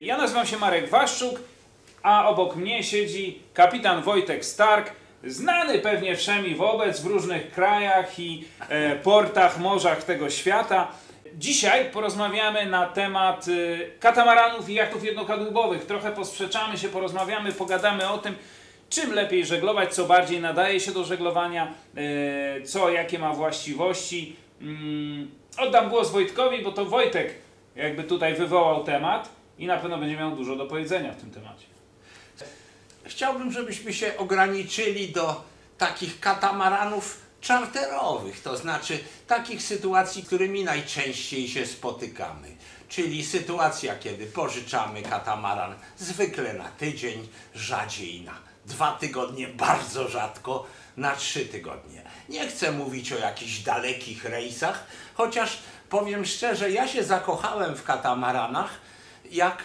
Ja nazywam się Marek Waszczuk, a obok mnie siedzi kapitan Wojtek Stark, znany pewnie wszemi wobec w różnych krajach i e, portach, morzach tego świata. Dzisiaj porozmawiamy na temat e, katamaranów i jachtów jednokadłubowych. Trochę posprzeczamy się, porozmawiamy, pogadamy o tym, czym lepiej żeglować, co bardziej nadaje się do żeglowania, e, co, jakie ma właściwości. Mm, oddam głos Wojtkowi, bo to Wojtek jakby tutaj wywołał temat i na pewno będzie miał dużo do powiedzenia w tym temacie. Chciałbym, żebyśmy się ograniczyli do takich katamaranów czarterowych, to znaczy takich sytuacji, którymi najczęściej się spotykamy. Czyli sytuacja, kiedy pożyczamy katamaran zwykle na tydzień, rzadziej na dwa tygodnie, bardzo rzadko na trzy tygodnie. Nie chcę mówić o jakichś dalekich rejsach, chociaż powiem szczerze, ja się zakochałem w katamaranach, jak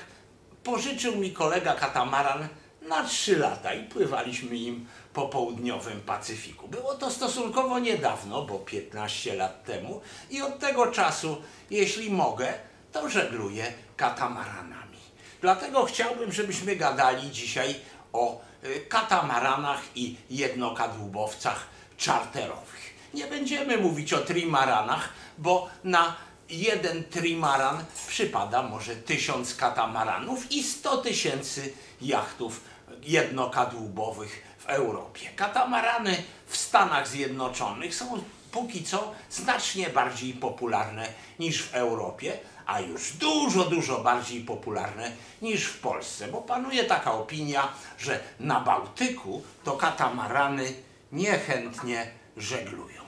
pożyczył mi kolega katamaran na trzy lata i pływaliśmy im po południowym Pacyfiku. Było to stosunkowo niedawno, bo 15 lat temu i od tego czasu, jeśli mogę, to żegluję katamaranami. Dlatego chciałbym, żebyśmy gadali dzisiaj o y, katamaranach i jednokadłubowcach czarterowych. Nie będziemy mówić o trimaranach, bo na jeden trimaran przypada może tysiąc katamaranów i 100 tysięcy jachtów jednokadłubowych w Europie. Katamarany w Stanach Zjednoczonych są póki co znacznie bardziej popularne niż w Europie, a już dużo, dużo bardziej popularne niż w Polsce, bo panuje taka opinia, że na Bałtyku to katamarany niechętnie żeglują.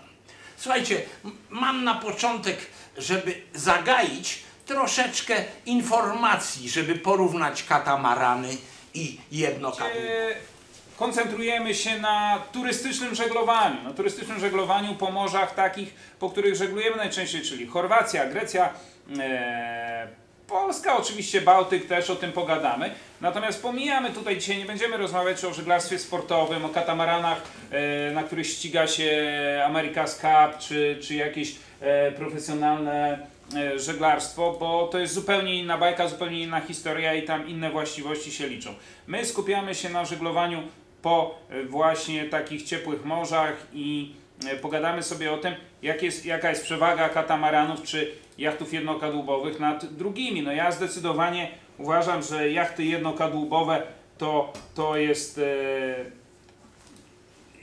Słuchajcie, mam na początek, żeby zagaić troszeczkę informacji, żeby porównać katamarany i jednokadłubowe. E, Koncentrujemy się na turystycznym żeglowaniu, na turystycznym żeglowaniu po morzach takich, po których żeglujemy najczęściej, czyli Chorwacja, Grecja, e, Polska, oczywiście Bałtyk, też o tym pogadamy. Natomiast pomijamy tutaj dzisiaj, nie będziemy rozmawiać o żeglarstwie sportowym, o katamaranach, e, na których ściga się America's Cup, czy, czy jakieś e, profesjonalne e, żeglarstwo, bo to jest zupełnie inna bajka, zupełnie inna historia i tam inne właściwości się liczą. My skupiamy się na żeglowaniu po właśnie takich ciepłych morzach i pogadamy sobie o tym, jak jest, jaka jest przewaga katamaranów czy jachtów jednokadłubowych nad drugimi. No ja zdecydowanie uważam, że jachty jednokadłubowe to, to jest e,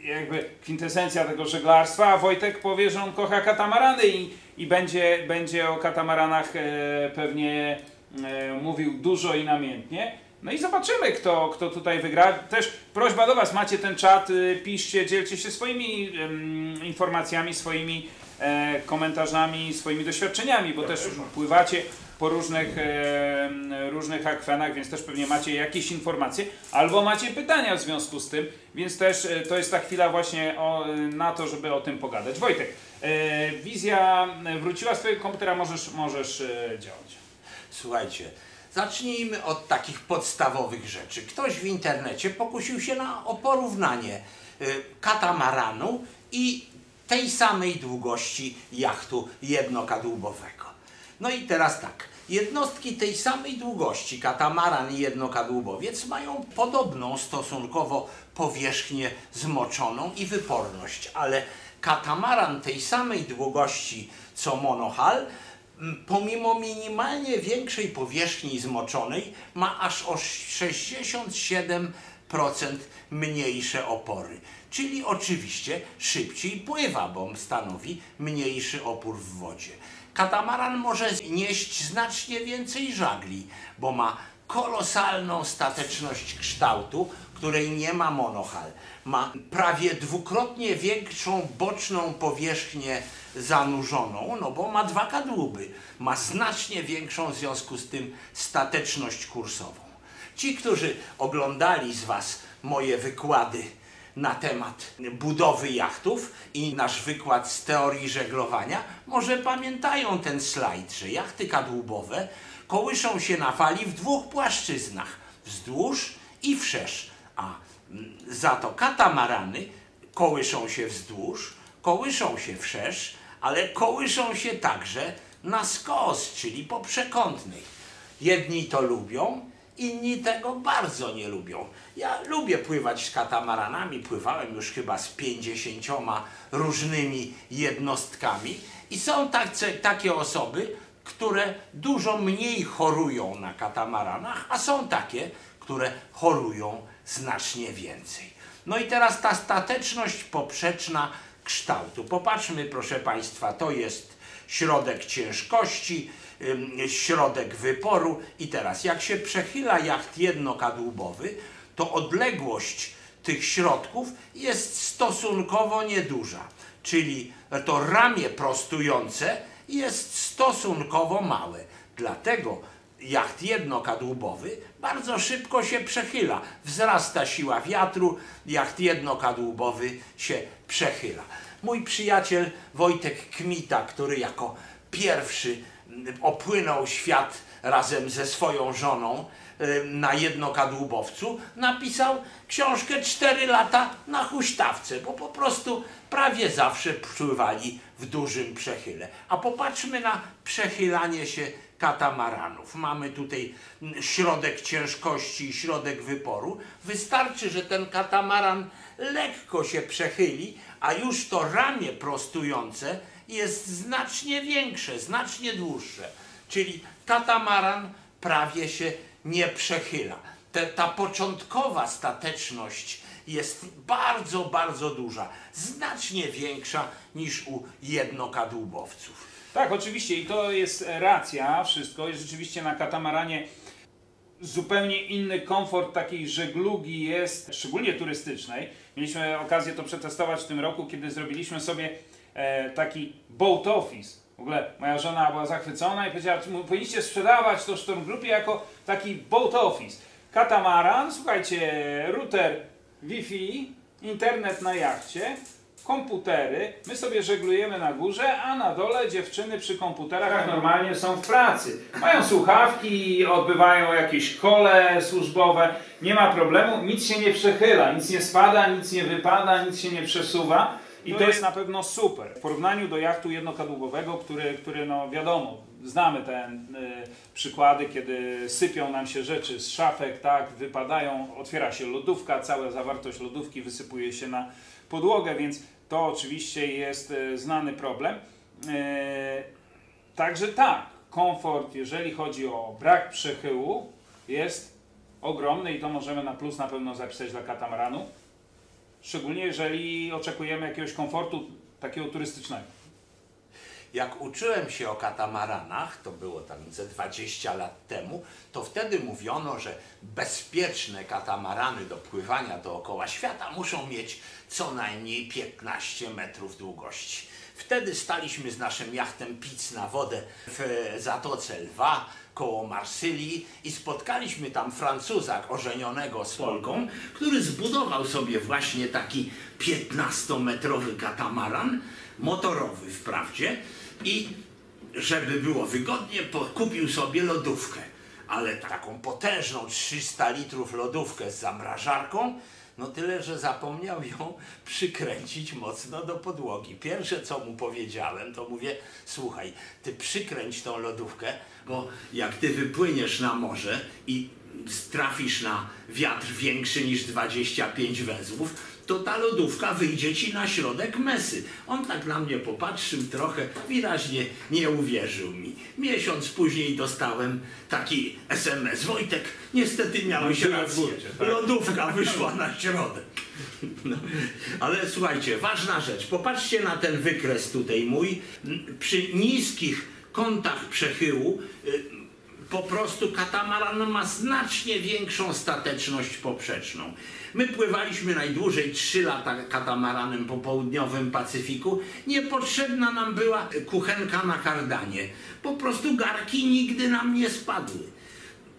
jakby kwintesencja tego żeglarstwa, a Wojtek powie, że on kocha katamarany i, i będzie, będzie o katamaranach e, pewnie e, mówił dużo i namiętnie. No i zobaczymy, kto, kto tutaj wygra. Też prośba do Was, macie ten czat, y, piszcie, dzielcie się swoimi em, informacjami, swoimi e, komentarzami, swoimi doświadczeniami, bo też pływacie po różnych, em, różnych akwenach, więc też pewnie macie jakieś informacje, albo macie pytania w związku z tym, więc też e, to jest ta chwila właśnie o, e, na to, żeby o tym pogadać. Wojtek, e, wizja e, wróciła z Twojego komputera, możesz, możesz e, działać. Słuchajcie, zacznijmy od takich podstawowych rzeczy. Ktoś w internecie pokusił się na o porównanie y, katamaranu i tej samej długości jachtu jednokadłubowego. No i teraz tak, jednostki tej samej długości, katamaran i jednokadłubowiec, mają podobną stosunkowo powierzchnię zmoczoną i wyporność, ale katamaran tej samej długości co monohal pomimo minimalnie większej powierzchni zmoczonej, ma aż o 67% mniejsze opory. Czyli oczywiście szybciej pływa, bo stanowi mniejszy opór w wodzie. Katamaran może nieść znacznie więcej żagli, bo ma kolosalną stateczność kształtu, której nie ma monohal. Ma prawie dwukrotnie większą boczną powierzchnię zanurzoną, no bo ma dwa kadłuby. Ma znacznie większą w związku z tym stateczność kursową. Ci, którzy oglądali z Was moje wykłady na temat budowy jachtów i nasz wykład z teorii żeglowania, może pamiętają ten slajd, że jachty kadłubowe kołyszą się na fali w dwóch płaszczyznach, wzdłuż i wszerz, a mm, za to katamarany kołyszą się wzdłuż, kołyszą się wszerz, ale kołyszą się także na skos, czyli po przekątnej. Jedni to lubią, inni tego bardzo nie lubią. Ja lubię pływać z katamaranami, pływałem już chyba z 50 różnymi jednostkami i są takie osoby, które dużo mniej chorują na katamaranach, a są takie, które chorują znacznie więcej. No i teraz ta stateczność poprzeczna kształtu. Popatrzmy, proszę Państwa, to jest środek ciężkości, środek wyporu i teraz jak się przechyla jacht jednokadłubowy, to odległość tych środków jest stosunkowo nieduża, czyli to ramię prostujące jest stosunkowo małe. Dlatego jacht jednokadłubowy bardzo szybko się przechyla. Wzrasta siła wiatru, jacht jednokadłubowy się przechyla. Mój przyjaciel Wojtek Kmita, który jako pierwszy mm, opłynął świat razem ze swoją żoną na jednokadłubowcu, napisał książkę 4 lata na huśtawce, bo po prostu prawie zawsze pływali w dużym przechyle. A popatrzmy na przechylanie się katamaranów. Mamy tutaj mm, środek ciężkości i środek wyporu. Wystarczy, że ten katamaran lekko się przechyli, a już to ramię prostujące jest znacznie większe, znacznie dłuższe. Czyli katamaran prawie się nie przechyla. Te, ta początkowa stateczność jest bardzo, bardzo duża, znacznie większa niż u jednokadłubowców. Tak, oczywiście i to jest racja, wszystko. Jest rzeczywiście na katamaranie zupełnie inny komfort takiej żeglugi jest, szczególnie turystycznej. Mieliśmy okazję to przetestować w tym roku, kiedy zrobiliśmy sobie e, taki boat office. W ogóle moja żona była zachwycona i powiedziała, "Czy powinniście sprzedawać to Storm Grupie jako taki boat office. Katamaran, słuchajcie, router Wi-Fi, internet na jachcie, komputery, my sobie żeglujemy na górze, a na dole dziewczyny przy komputerach jak normalnie są w pracy. Mają słuchawki, odbywają jakieś kole służbowe, nie ma problemu, nic się nie przechyla, nic nie spada, nic nie wypada, nic się nie przesuwa. I to jest na pewno super. W porównaniu do jachtu jednokadłubowego, który, który no wiadomo, znamy te y, przykłady, kiedy sypią nam się rzeczy z szafek, tak, wypadają, otwiera się lodówka, cała zawartość lodówki wysypuje się na podłogę, więc to oczywiście jest y, znany problem. Y, także tak, komfort, jeżeli chodzi o brak przechyłu, jest ogromny i to możemy na plus na pewno zapisać dla katamaranu. Szczególnie jeżeli oczekujemy jakiegoś komfortu takiego turystycznego. Jak uczyłem się o katamaranach, to było tam ze 20 lat temu, to wtedy mówiono, że bezpieczne katamarany do pływania dookoła świata muszą mieć co najmniej 15 metrów długości. Wtedy staliśmy z naszym jachtem pic na wodę w Zatoce Lwa koło Marsylii i spotkaliśmy tam Francuza ożenionego z Polką, który zbudował sobie właśnie taki 15-metrowy katamaran, motorowy wprawdzie, i żeby było wygodnie, kupił sobie lodówkę. Ale taką potężną 300 litrów lodówkę z zamrażarką, no tyle, że zapomniał ją przykręcić mocno do podłogi. Pierwsze co mu powiedziałem, to mówię, słuchaj, ty przykręć tą lodówkę, bo jak ty wypłyniesz na morze i trafisz na wiatr większy niż 25 węzłów, to ta lodówka wyjdzie ci na środek mesy. On tak na mnie popatrzył trochę, wyraźnie nie uwierzył mi. Miesiąc później dostałem taki SMS. Wojtek, niestety miałeś rację. tak. Lodówka wyszła na środek. No, ale słuchajcie, ważna rzecz. Popatrzcie na ten wykres tutaj mój. Przy niskich kątach przechyłu y, po prostu katamaran ma znacznie większą stateczność poprzeczną. My pływaliśmy najdłużej 3 lata katamaranem po południowym Pacyfiku. Niepotrzebna nam była kuchenka na kardanie. Po prostu garki nigdy nam nie spadły.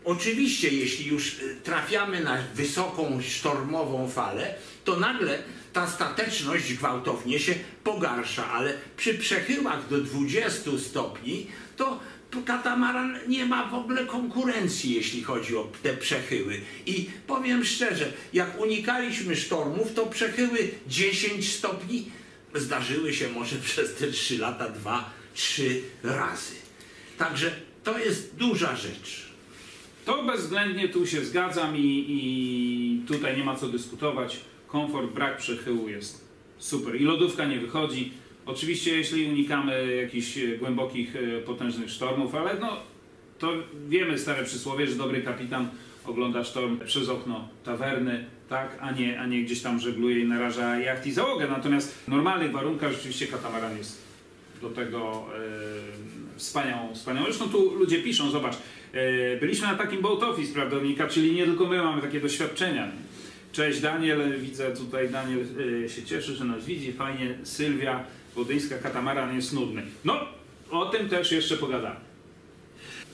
Oczywiście, jeśli już y, trafiamy na wysoką sztormową falę, to nagle ta stateczność gwałtownie się pogarsza, ale przy przechyłach do 20 stopni to katamaran nie ma w ogóle konkurencji, jeśli chodzi o te przechyły. I powiem szczerze, jak unikaliśmy sztormów, to przechyły 10 stopni zdarzyły się może przez te 3 lata 2-3 razy. Także to jest duża rzecz. To bezwzględnie tu się zgadzam i, i tutaj nie ma co dyskutować. Komfort, brak przechyłu jest super. I lodówka nie wychodzi. Oczywiście jeśli unikamy jakichś e, głębokich, e, potężnych sztormów, ale no to wiemy stare przysłowie, że dobry kapitan ogląda sztorm przez okno tawerny, tak, a nie, a nie gdzieś tam żegluje i naraża jacht i załogę. Natomiast w normalnych warunkach rzeczywiście katamaran jest do tego e, wspaniałą, wspaniałą. Zresztą tu ludzie piszą, zobacz, e, byliśmy na takim boat office, prawda, Dominika, czyli nie tylko my mamy takie doświadczenia. Cześć Daniel, widzę tutaj Daniel się cieszy, że nas widzi, fajnie, Sylwia, Wodyńska, katamaran jest nudny. No, o tym też jeszcze pogadamy.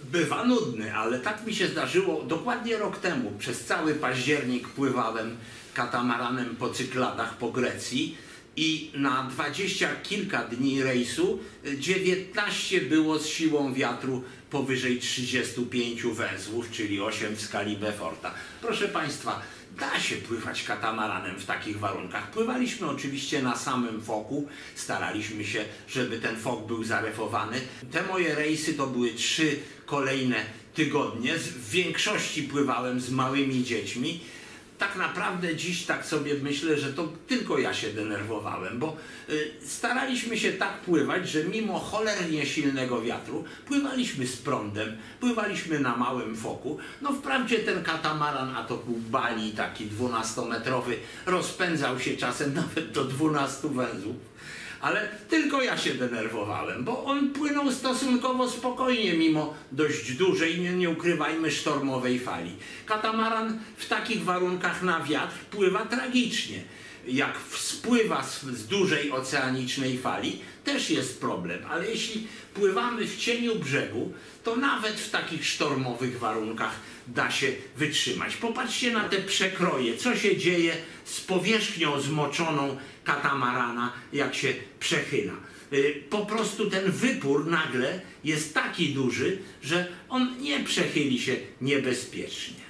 Bywa nudny, ale tak mi się zdarzyło dokładnie rok temu. Przez cały październik pływałem katamaranem po Cykladach po Grecji i na dwadzieścia kilka dni rejsu y, 19 było z siłą wiatru powyżej 35 węzłów, czyli 8 w skali Beforta. Proszę Państwa, da się pływać katamaranem w takich warunkach. Pływaliśmy oczywiście na samym foku, staraliśmy się, żeby ten fok był zarefowany. Te moje rejsy to były trzy kolejne tygodnie. W większości pływałem z małymi dziećmi. Tak naprawdę dziś tak sobie myślę, że to tylko ja się denerwowałem, bo y, staraliśmy się tak pływać, że mimo cholernie silnego wiatru pływaliśmy z prądem, pływaliśmy na małym foku. No wprawdzie ten katamaran, a to był bali taki 12-metrowy, rozpędzał się czasem nawet do 12 węzłów. Ale tylko ja się denerwowałem, bo on płynął stosunkowo spokojnie mimo dość dużej, nie, nie ukrywajmy, sztormowej fali. Katamaran w takich warunkach na wiatr pływa tragicznie. Jak spływa z, z dużej oceanicznej fali, też jest problem, ale jeśli pływamy w cieniu brzegu, to nawet w takich sztormowych warunkach da się wytrzymać. Popatrzcie na te przekroje, co się dzieje z powierzchnią zmoczoną katamarana, jak się przechyla. Y, Po prostu ten wypór nagle jest taki duży, że on nie przechyli się niebezpiecznie.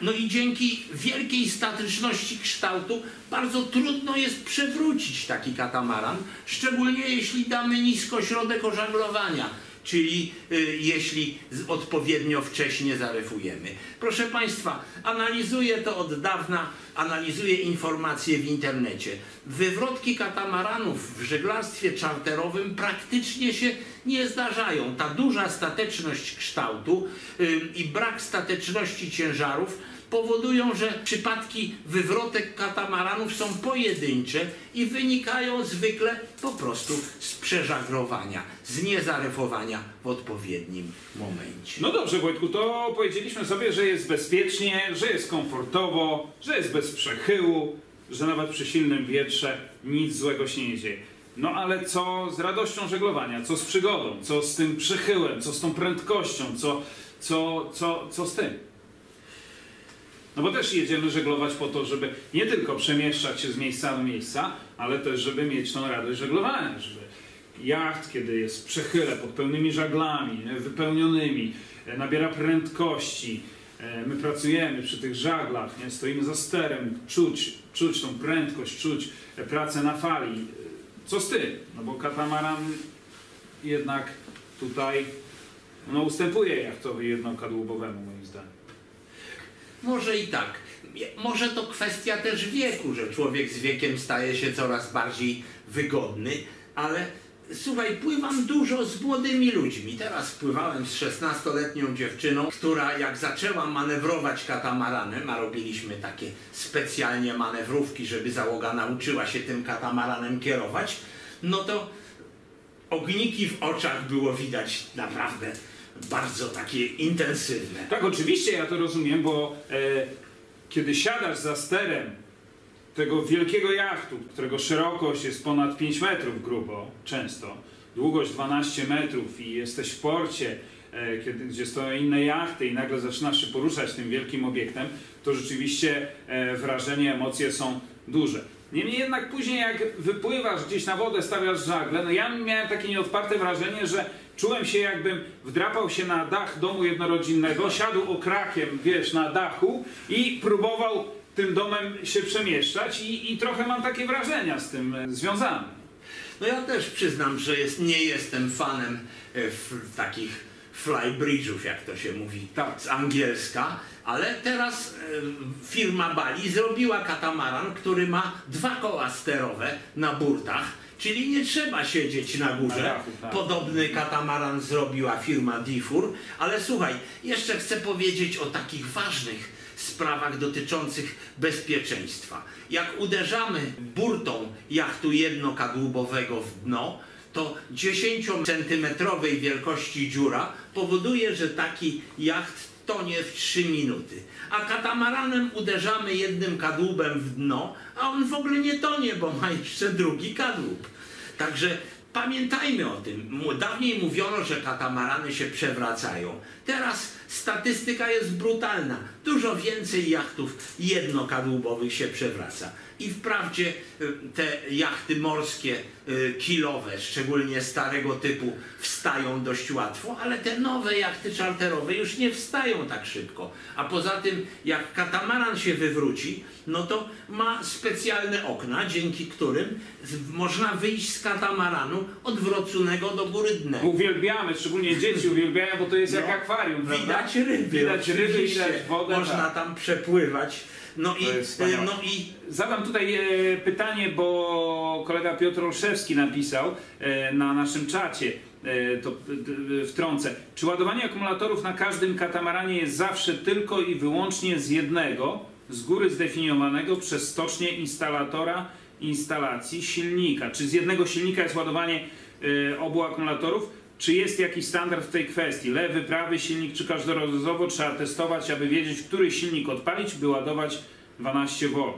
No i dzięki wielkiej statyczności kształtu bardzo trudno jest przewrócić taki katamaran, szczególnie jeśli damy nisko środek ożaglowania, czyli y, jeśli odpowiednio wcześnie zarefujemy. Proszę Państwa, analizuję to od dawna, analizuję informacje w internecie. Wywrotki katamaranów w żeglarstwie czarterowym praktycznie się nie zdarzają. Ta duża stateczność kształtu i brak stateczności ciężarów powodują, że przypadki wywrotek katamaranów są pojedyncze i wynikają zwykle po prostu z przeżagrowania, z niezarefowania w odpowiednim momencie. No dobrze, Wojtku, to powiedzieliśmy sobie, że jest bezpiecznie, że jest komfortowo, że jest bez przechyłu, że nawet przy silnym wietrze nic złego się nie dzieje. No ale co z radością żeglowania, co z przygodą, co z tym przechyłem, co z tą prędkością, co, co, co, co z tym? No bo też jedziemy żeglować po to, żeby nie tylko przemieszczać się z miejsca do miejsca, ale też, żeby mieć tą radość żeglowania, żeby jacht, kiedy jest w przechyle pod pełnymi żaglami, e, wypełnionymi, e, nabiera prędkości, e, my pracujemy przy tych żaglach, nie? stoimy za sterem, czuć, czuć tą prędkość, czuć pracę na fali. Co z tym? No bo katamaran jednak tutaj no, ustępuje jachtowi jednokadłubowemu moim zdaniem. Może i tak. Może to kwestia też wieku, że człowiek z wiekiem staje się coraz bardziej wygodny, ale słuchaj, pływam dużo z młodymi ludźmi. Teraz pływałem z 16-letnią dziewczyną, która jak zaczęła manewrować katamaranem, a robiliśmy takie specjalnie manewrówki, żeby załoga nauczyła się tym katamaranem kierować, no to ogniki w oczach było widać naprawdę bardzo takie intensywne. Tak, oczywiście ja to rozumiem, bo e, kiedy siadasz za sterem tego wielkiego jachtu, którego szerokość jest ponad 5 metrów grubo, często, długość 12 metrów i jesteś w porcie, e, kiedy, gdzie stoją inne jachty i nagle zaczynasz się poruszać tym wielkim obiektem, to rzeczywiście e, wrażenie, emocje są duże. Niemniej jednak później jak wypływasz gdzieś na wodę, stawiasz żagle, no ja miałem takie nieodparte wrażenie, że czułem się jakbym wdrapał się na dach domu jednorodzinnego, siadł okrakiem, wiesz, na dachu i próbował tym domem się przemieszczać i, i trochę mam takie wrażenia z tym e, związane. No ja też przyznam, że jest, nie jestem fanem e, w, takich flybridge'ów, jak to się mówi Tak. z angielska, ale teraz e, firma Bali zrobiła katamaran, który ma dwa koła sterowe na burtach, czyli nie trzeba siedzieć na górze. Na dachu, tak. Podobny katamaran zrobiła firma Difur, ale słuchaj, jeszcze chcę powiedzieć o takich ważnych sprawach dotyczących bezpieczeństwa. Jak uderzamy burtą jachtu jednokadłubowego w dno, to 10-centymetrowej wielkości dziura powoduje, że taki jacht tonie w 3 minuty. A katamaranem uderzamy jednym kadłubem w dno, a on w ogóle nie tonie, bo ma jeszcze drugi kadłub. Także pamiętajmy o tym. Dawniej mówiono, że katamarany się przewracają. Teraz statystyka jest brutalna. Dużo więcej jachtów jednokadłubowych się przewraca. I wprawdzie y, te jachty morskie y, kilowe, szczególnie starego typu, wstają dość łatwo, ale te nowe jachty czarterowe już nie wstają tak szybko. A poza tym, jak katamaran się wywróci, no to ma specjalne okna, dzięki którym można wyjść z katamaranu odwróconego do góry dnem. Uwielbiamy, szczególnie dzieci uwielbiają, bo to jest jak No, akwarium, prawda? Widać ryby, Widać ryby, widać wodę. Można tak. tam przepływać. No i, no i Zadam tutaj e, pytanie, bo kolega Piotr Olszewski napisał e, na naszym czacie, e, to wtrącę. Czy ładowanie akumulatorów na każdym katamaranie jest zawsze tylko i wyłącznie z jednego, z góry zdefiniowanego przez stocznię instalatora instalacji silnika? Czy z jednego silnika jest ładowanie obu akumulatorów? Czy jest jakiś standard w tej kwestii? Lewy, prawy silnik, czy każdorazowo trzeba testować, aby wiedzieć, który silnik odpalić, by ładować 12 V?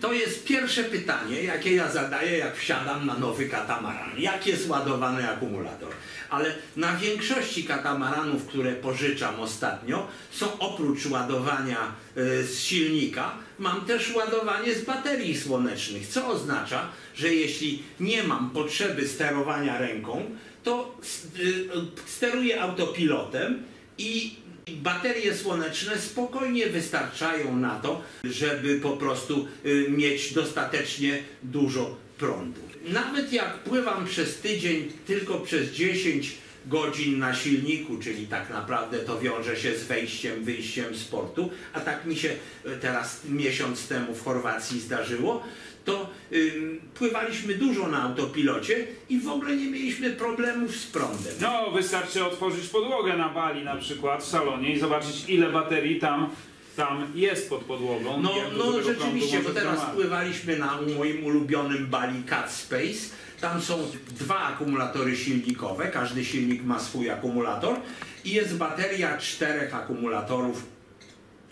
to jest pierwsze pytanie, jakie ja zadaję, jak wsiadam na nowy katamaran. Jak jest ładowany akumulator? Ale na większości katamaranów, które pożyczam ostatnio, są oprócz ładowania y, z silnika, mam też ładowanie z baterii słonecznych, co oznacza, że jeśli nie mam potrzeby sterowania ręką, to y, steruję autopilotem i baterie słoneczne spokojnie wystarczają na to, żeby po prostu y, mieć dostatecznie dużo prądu. Nawet jak pływam przez tydzień tylko przez 10 godzin na silniku, czyli tak naprawdę to wiąże się z wejściem, wyjściem z portu, a tak mi się y, teraz miesiąc temu w Chorwacji zdarzyło, to ym, pływaliśmy dużo na autopilocie i w ogóle nie mieliśmy problemów z prądem. No, wystarczy otworzyć podłogę na Bali na przykład w salonie i zobaczyć ile baterii tam, tam jest pod podłogą. No, no rzeczywiście, bo teraz zgromadzić. pływaliśmy na moim ulubionym Bali Cat Space. Tam są dwa akumulatory silnikowe, każdy silnik ma swój akumulator i jest bateria czterech akumulatorów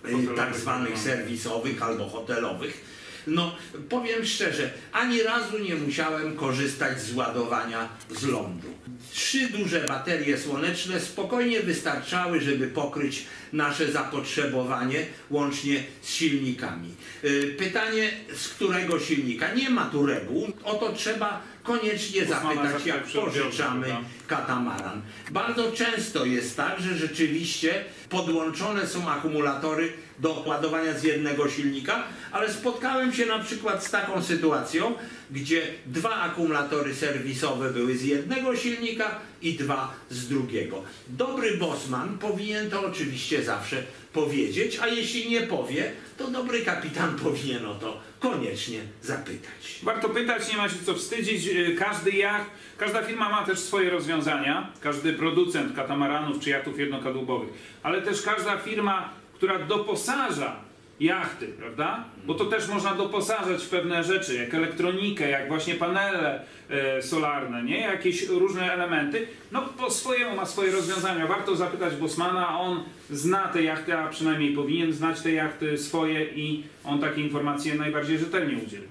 y, Hotelowych, tak zwanych no. serwisowych albo hotelowych. No, powiem szczerze, ani razu nie musiałem korzystać z ładowania z lądu. Trzy duże baterie słoneczne spokojnie wystarczały, żeby pokryć nasze zapotrzebowanie łącznie z silnikami. Y, Pytanie, z którego silnika? Nie ma tu reguł. O to trzeba koniecznie zapytać, jak pożyczamy katamaran. Bardzo często jest tak, że rzeczywiście podłączone są akumulatory do ładowania z jednego silnika, ale spotkałem się na przykład z taką sytuacją, gdzie dwa akumulatory serwisowe były z jednego silnika i dwa z drugiego. Dobry bosman powinien to oczywiście zawsze powiedzieć, a jeśli nie powie, to dobry kapitan powinien o to koniecznie zapytać. Warto pytać, nie ma się co wstydzić. Y, Każdy jacht, każda firma ma też swoje rozwiązania, każdy producent katamaranów czy jachtów jednokadłubowych, ale też każda firma, która doposaża jachty, prawda? Bo to też można doposażać w pewne rzeczy, jak elektronikę, jak właśnie panele e, solarne, nie? Jakieś różne elementy. No po swojemu ma swoje rozwiązania. Warto zapytać Bosmana, on zna te jachty, a przynajmniej powinien znać te jachty swoje i on takie informacje najbardziej rzetelnie udzieli.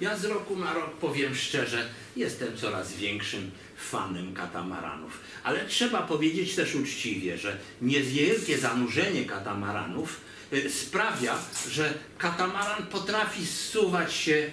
Ja z roku na rok powiem szczerze, jestem coraz większym fanem katamaranów. Ale trzeba powiedzieć też uczciwie, że niewielkie zanurzenie katamaranów sprawia, że katamaran potrafi zsuwać się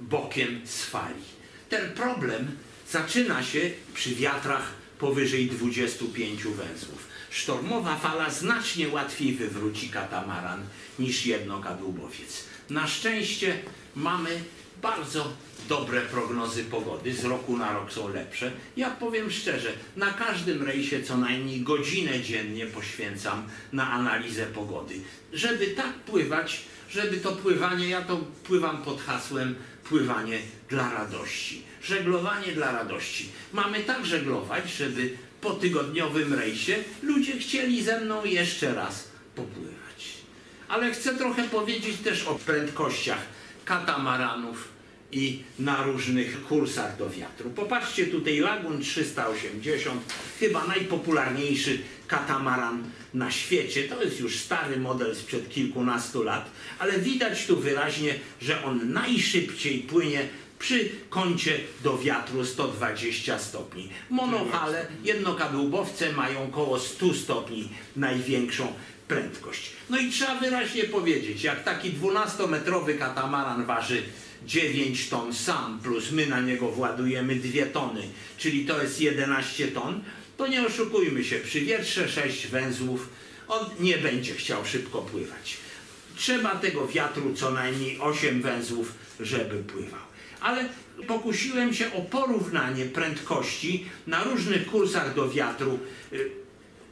bokiem z fali. Ten problem zaczyna się przy wiatrach powyżej 25 węzłów. Sztormowa fala znacznie łatwiej wywróci katamaran niż jednokadłubowiec. Na szczęście mamy bardzo dobre prognozy pogody, z roku na rok są lepsze. Ja powiem szczerze, na każdym rejsie co najmniej godzinę dziennie poświęcam na analizę pogody. Żeby tak pływać, żeby to pływanie, ja to pływam pod hasłem pływanie dla radości. Żeglowanie dla radości. Mamy tak żeglować, żeby po tygodniowym rejsie ludzie chcieli ze mną jeszcze raz popływać. Ale chcę trochę powiedzieć też o prędkościach katamaranów i na różnych kursach do wiatru. Popatrzcie tutaj Lagun 380, chyba najpopularniejszy katamaran na świecie. To jest już stary model sprzed kilkunastu lat, ale widać tu wyraźnie, że on najszybciej płynie przy kącie do wiatru 120 stopni. Monohale, jednokadłubowce mają około 100 stopni największą prędkość. No i trzeba wyraźnie powiedzieć, jak taki 12-metrowy katamaran waży 9 ton sam, plus my na niego władujemy 2 tony, czyli to jest 11 ton, to nie oszukujmy się, przy wietrze 6 węzłów on nie będzie chciał szybko pływać. Trzeba tego wiatru co najmniej 8 węzłów, żeby pływał. Ale pokusiłem się o porównanie prędkości na różnych kursach do wiatru.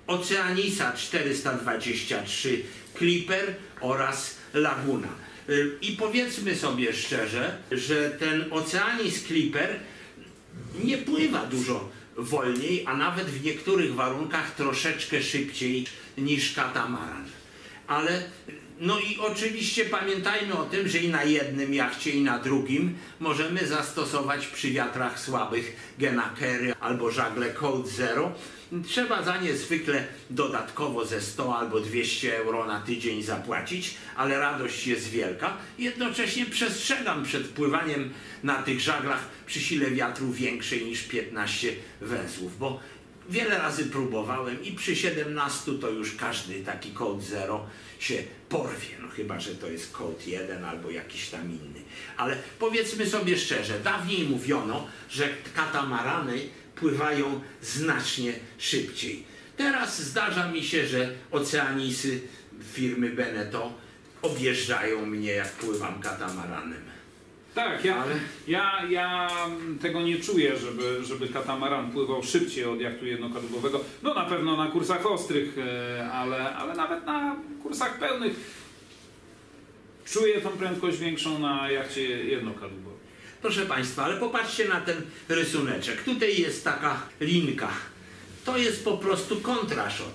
Oceanisa 423, Clipper oraz Laguna. Y, I powiedzmy sobie szczerze, że ten Oceanis Clipper nie pływa dużo wolniej, a nawet w niektórych warunkach troszeczkę szybciej niż katamaran. Ale no i oczywiście pamiętajmy o tym, że i na jednym jachcie i na drugim możemy zastosować przy wiatrach słabych genakery albo żagle Code Zero. Trzeba za nie zwykle dodatkowo ze 100 albo 200 euro na tydzień zapłacić, ale radość jest wielka. Jednocześnie przestrzegam przed pływaniem na tych żaglach przy sile wiatru większej niż 15 węzłów, bo wiele razy próbowałem i przy 17 to już każdy taki Code Zero się porwie, no chyba, że to jest Code 1 albo jakiś tam inny. Ale powiedzmy sobie szczerze, dawniej mówiono, że katamarany pływają znacznie szybciej. Teraz zdarza mi się, że oceanisy firmy Beneto objeżdżają mnie, jak pływam katamaranem. Tak, ja, Ale- ja, ja tego nie czuję, żeby, żeby katamaran pływał szybciej od jachtu jednokadłubowego. No na pewno na kursach ostrych, e, ale, ale nawet na kursach pełnych czuję tą prędkość większą na jachcie jednokadłubowym. Proszę Państwa, ale popatrzcie na ten rysuneczek. Tutaj jest taka linka. To jest po prostu kontraszot.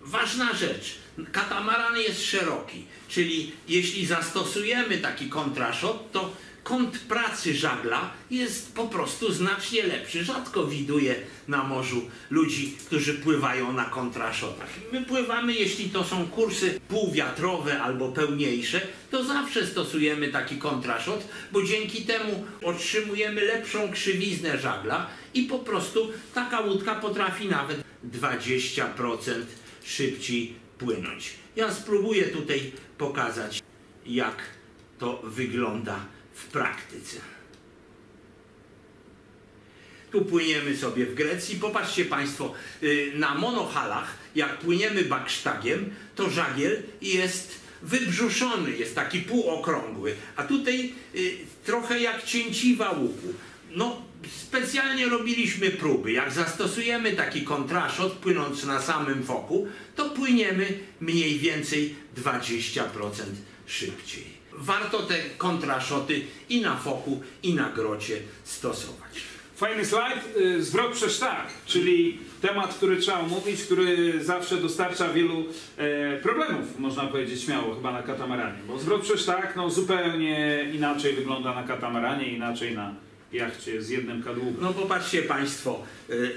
Ważna rzecz. Katamaran jest szeroki, czyli jeśli zastosujemy taki kontraszot, to kąt pracy żagla jest po prostu znacznie lepszy. Rzadko widuję na morzu ludzi, którzy pływają na kontraszotach. My pływamy, jeśli to są kursy półwiatrowe albo pełniejsze, to zawsze stosujemy taki kontraszot, bo dzięki temu otrzymujemy lepszą krzywiznę żagla i po prostu taka łódka potrafi nawet 20% szybciej płynąć. Ja spróbuję tutaj pokazać, jak to wygląda w praktyce. Tu płyniemy sobie w Grecji. Popatrzcie Państwo, y, na monohalach, jak płyniemy baksztagiem, to żagiel jest wybrzuszony, jest taki półokrągły, a tutaj y, trochę jak cięciwa łuku. No, specjalnie robiliśmy próby. Jak zastosujemy taki kontraszot, płynąc na samym foku, to płyniemy mniej więcej 20% szybciej. Warto te kontraszoty i na foku, i na grocie stosować. Fajny slajd, y, zwrot przez tak, czyli temat, który trzeba omówić, który zawsze dostarcza wielu e, problemów, można powiedzieć śmiało, chyba na katamaranie. Bo zwrot przez tak, no zupełnie inaczej wygląda na katamaranie, inaczej na jachcie z jednym kadłubem. No popatrzcie Państwo, y,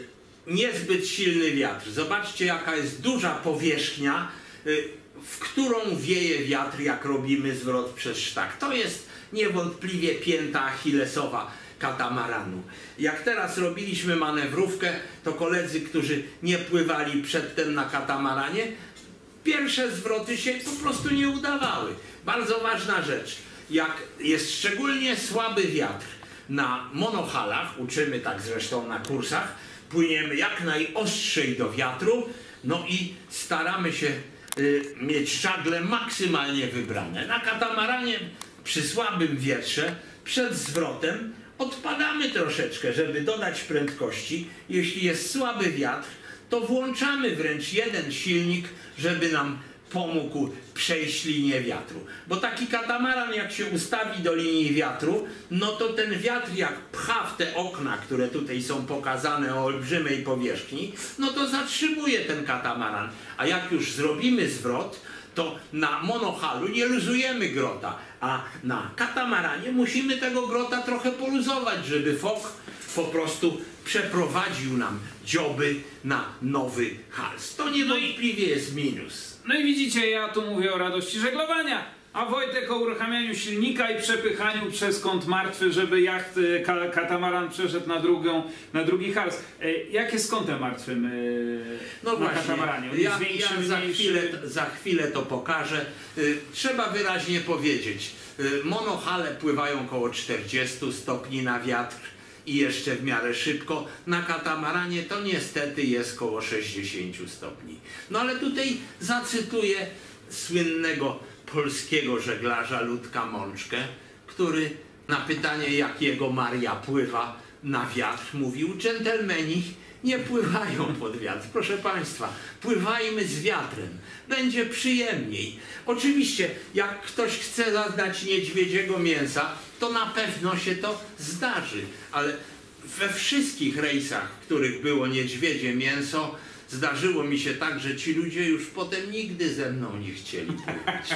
niezbyt silny wiatr. Zobaczcie jaka jest duża powierzchnia, y, w którą wieje wiatr, jak robimy zwrot przez sztak. To jest niewątpliwie pięta achillesowa katamaranu. Jak teraz robiliśmy manewrówkę, to koledzy, którzy nie pływali przedtem na katamaranie, pierwsze zwroty się po prostu nie udawały. Bardzo ważna rzecz. Jak jest szczególnie słaby wiatr na monohalach, uczymy tak zresztą na kursach, płyniemy jak najostrzej do wiatru, no i staramy się mieć żagle maksymalnie wybrane. Na katamaranie przy słabym wietrze przed zwrotem odpadamy troszeczkę, żeby dodać prędkości. Jeśli jest słaby wiatr, to włączamy wręcz jeden silnik, żeby nam pomógł przejść linię wiatru. Bo taki katamaran jak się ustawi do linii wiatru, no to ten wiatr jak pcha w te okna, które tutaj są pokazane o olbrzymej powierzchni, no to zatrzymuje ten katamaran. A jak już zrobimy zwrot, to na monohalu nie luzujemy grota, a na katamaranie musimy tego grota trochę poluzować, żeby fok po prostu przeprowadził nam dzioby na nowy hals. To niewątpliwie jest minus. No i widzicie, ja tu mówię o radości żeglowania, a Wojtek o uruchamianiu silnika i przepychaniu przez kąt martwy, żeby jacht e, ka katamaran przeszedł na, drugą, na drugi hals. E, Jak jest z kątem martwym e, No na właśnie, katamaranie? On ja, większy, ja za, mniejszy? chwilę, za chwilę to pokażę. Trzeba wyraźnie powiedzieć, monohale pływają około 40 stopni na wiatr i jeszcze w miarę szybko. Na katamaranie to niestety jest około 60 stopni. No ale tutaj zacytuję słynnego polskiego żeglarza Ludka Mączkę, który na pytanie jak jego Maria pływa na wiatr mówił, dżentelmeni nie pływają pod wiatr. Proszę Państwa, pływajmy z wiatrem. Będzie przyjemniej. Oczywiście, jak ktoś chce zaznać niedźwiedziego mięsa, to na pewno się to zdarzy, ale we wszystkich rejsach, w których było niedźwiedzie mięso, zdarzyło mi się tak, że ci ludzie już potem nigdy ze mną nie chcieli pływać.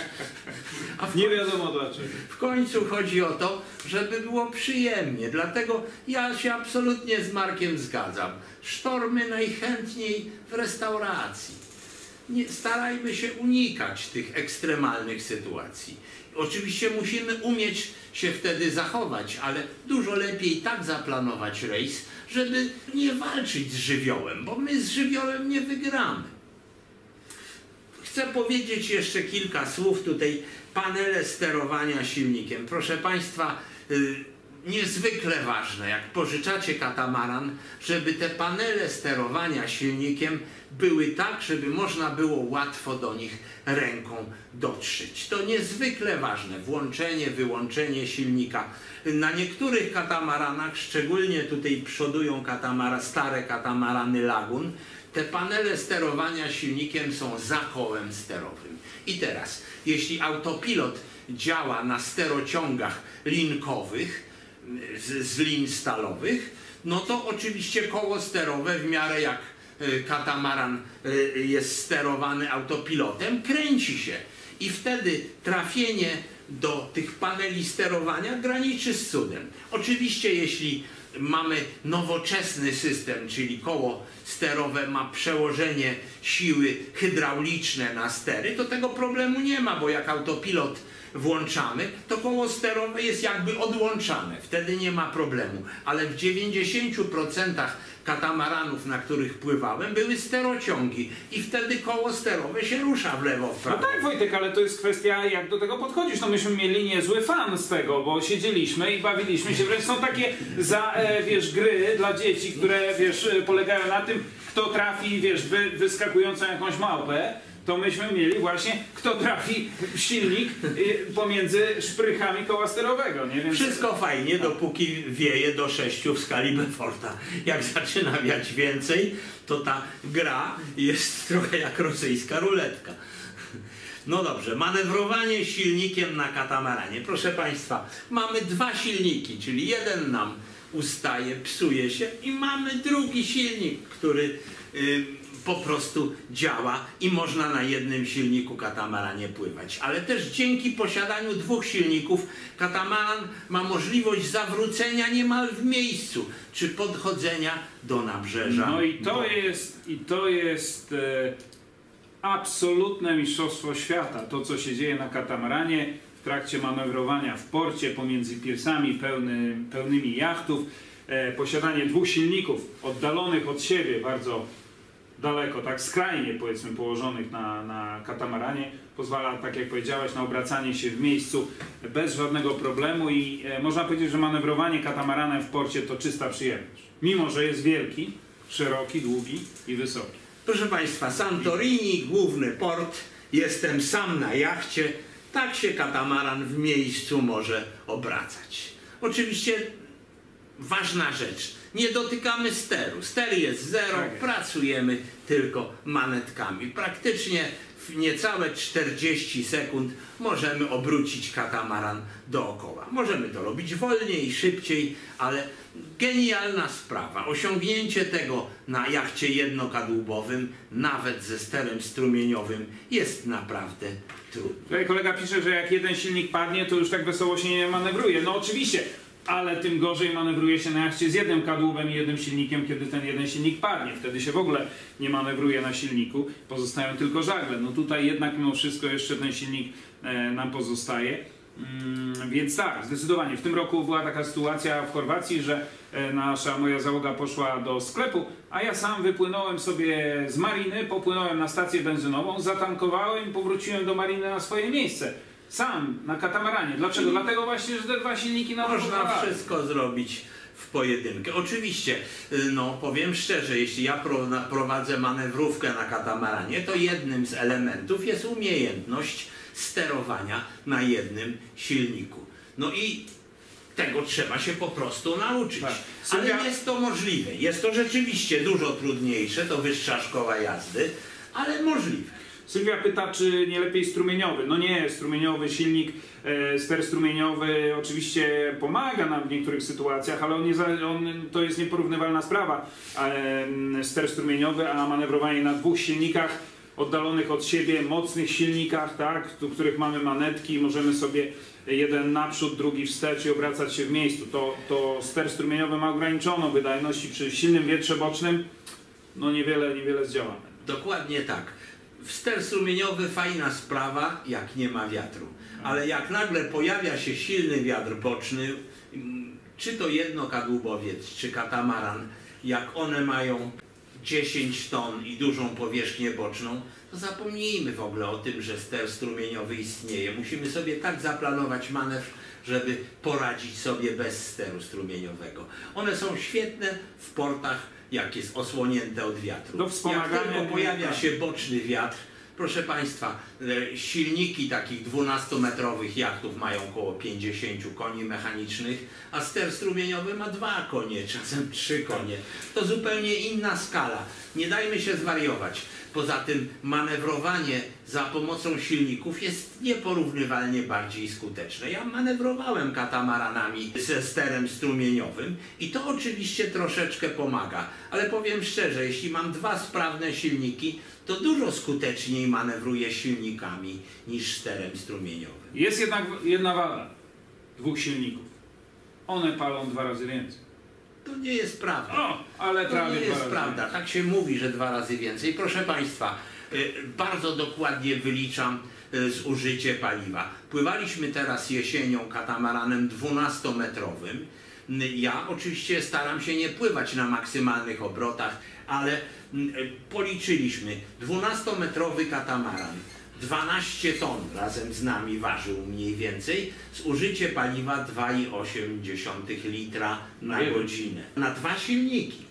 Nie wiadomo dlaczego. w końcu chodzi o to, żeby było przyjemnie. Dlatego ja się absolutnie z Markiem zgadzam. Sztormy najchętniej w restauracji. Nie, starajmy się unikać tych ekstremalnych sytuacji. Oczywiście musimy umieć się wtedy zachować, ale dużo lepiej tak zaplanować rejs, żeby nie walczyć z żywiołem, bo my z żywiołem nie wygramy. Chcę powiedzieć jeszcze kilka słów tutaj. Panele sterowania silnikiem. Proszę Państwa, y, niezwykle ważne, jak pożyczacie katamaran, żeby te panele sterowania silnikiem były tak, żeby można było łatwo do nich ręką dotrzeć. To niezwykle ważne. Włączenie, wyłączenie silnika. Na niektórych katamaranach, szczególnie tutaj przodują katamara, stare katamarany Lagun, te panele sterowania silnikiem są za kołem sterowym. I teraz, jeśli autopilot działa na sterociągach linkowych, z, z lin stalowych, no to oczywiście koło sterowe w miarę jak y, katamaran y, jest sterowany autopilotem, kręci się. I wtedy trafienie do tych paneli sterowania graniczy z cudem. Oczywiście jeśli mamy nowoczesny system, czyli koło sterowe ma przełożenie siły hydrauliczne na stery, to tego problemu nie ma, bo jak autopilot włączamy, to koło sterowe jest jakby odłączane. Wtedy nie ma problemu. Ale w 90% katamaranów, na których pływałem, były sterociągi i wtedy koło sterowe się rusza w lewo, w No prawo. tak Wojtek, ale to jest kwestia jak do tego podchodzisz. No myśmy mieli niezły fan z tego, bo siedzieliśmy i bawiliśmy się. Wręcz są takie za, e, wiesz, gry dla dzieci, które wiesz, e, polegają na tym, kto trafi, wiesz, wy, wyskakującą jakąś małpę. To myśmy mieli właśnie, kto trafi silnik y, pomiędzy szprychami koła sterowego, nie? Więc Wszystko fajnie, dopóki wieje do 6 w skali Beforta. Jak zaczyna wiać więcej, to ta gra jest trochę jak rosyjska ruletka. No dobrze, manewrowanie silnikiem na katamaranie. Proszę Państwa, mamy dwa silniki, czyli jeden nam ustaje, psuje się i mamy drugi silnik, który y, po prostu działa i można na jednym silniku katamaranie pływać. Ale też dzięki posiadaniu dwóch silników katamaran ma możliwość zawrócenia niemal w miejscu, czy podchodzenia do nabrzeża. No i to jest, i to jest e, absolutne mistrzostwo świata. To, co się dzieje na katamaranie w trakcie manewrowania w porcie pomiędzy pirsami pełny, pełnymi jachtów. E, posiadanie dwóch silników oddalonych od siebie bardzo daleko, tak skrajnie powiedzmy położonych na, na katamaranie pozwala, tak jak powiedziałeś, na obracanie się w miejscu bez żadnego problemu i e, można powiedzieć, że manewrowanie katamaranem w porcie to czysta przyjemność. Mimo, że jest wielki, szeroki, długi i wysoki. Proszę Państwa, Santorini, główny port, jestem sam na jachcie, tak się katamaran w miejscu może obracać. Oczywiście ważna rzecz. Nie dotykamy steru. Ster jest zero, Tak jest. pracujemy tylko manetkami. Praktycznie w niecałe 40 sekund możemy obrócić katamaran dookoła. Możemy to robić wolniej, szybciej, ale genialna sprawa. Osiągnięcie tego na jachcie jednokadłubowym, nawet ze sterem strumieniowym, jest naprawdę trudne. Tutaj kolega pisze, że jak jeden silnik padnie, to już tak wesoło się nie manewruje. No oczywiście, ale tym gorzej manewruje się na jachcie z jednym kadłubem i jednym silnikiem, kiedy ten jeden silnik padnie. Wtedy się w ogóle nie manewruje na silniku, pozostają tylko żagle. No tutaj jednak mimo wszystko jeszcze ten silnik e, nam pozostaje. Mm, więc tak, zdecydowanie. W tym roku była taka sytuacja w Chorwacji, że e, nasza moja załoga poszła do sklepu, a ja sam wypłynąłem sobie z mariny, popłynąłem na stację benzynową, zatankowałem i powróciłem do mariny na swoje miejsce. Sam, na katamaranie. Dlaczego? Dlatego właśnie, że te dwa silniki na Można wszystko zrobić w pojedynkę. Oczywiście, y, no powiem szczerze, jeśli ja pro, na, prowadzę manewrówkę na katamaranie, to jednym z elementów jest umiejętność sterowania na jednym silniku. No i tego trzeba się po prostu nauczyć. Tak. Ale Sylwia- jest to możliwe. Jest to rzeczywiście dużo trudniejsze, to wyższa szkoła jazdy, ale możliwe. Sylwia pyta, czy nie lepiej strumieniowy. No nie, strumieniowy silnik, e, ster strumieniowy oczywiście pomaga nam w niektórych sytuacjach, ale on za- on, to jest nieporównywalna sprawa. E, ster strumieniowy, a manewrowanie na dwóch silnikach oddalonych od siebie, mocnych silnikach, tak, w których mamy manetki, możemy sobie jeden naprzód, drugi wstecz i obracać się w miejscu. To, to ster strumieniowy ma ograniczoną wydajność i przy silnym wietrze bocznym no niewiele, niewiele zdziałamy. Dokładnie tak. Ster strumieniowy fajna sprawa, jak nie ma wiatru. Ale jak nagle pojawia się silny wiatr boczny, mm, czy to jednokadłubowiec, czy katamaran, jak one mają 10 ton i dużą powierzchnię boczną, to zapomnijmy w ogóle o tym, że ster strumieniowy istnieje. Musimy sobie tak zaplanować manewr, żeby poradzić sobie bez steru strumieniowego. One są świetne w portach, jak jest osłonięte od wiatru. Do Jak tylko pojawia się boczny wiatr, proszę Państwa, e, silniki takich 12-metrowych jachtów mają około 50 koni mechanicznych, a ster strumieniowy ma dwa konie, czasem trzy konie. To zupełnie inna skala. Nie dajmy się zwariować. Poza tym manewrowanie za pomocą silników jest nieporównywalnie bardziej skuteczne. Ja manewrowałem katamaranami ze sterem strumieniowym i to oczywiście troszeczkę pomaga, ale powiem szczerze, jeśli mam dwa sprawne silniki, to dużo skuteczniej manewruję silnikami niż sterem strumieniowym. Jest jednak jedna wada dwóch silników. One palą dwa razy więcej. To nie jest prawda. O, ale To nie jest prawda. Tak się mówi, że dwa razy więcej. Proszę Państwa, y, bardzo dokładnie wyliczam y, zużycie paliwa. Pływaliśmy teraz jesienią katamaranem 12-metrowym. Y, Ja oczywiście staram się nie pływać na maksymalnych obrotach, ale y, policzyliśmy 12-metrowy katamaran. 12 ton razem z nami ważył mniej więcej, zużycie paliwa 2,8 litra na godzinę. Na dwa silniki.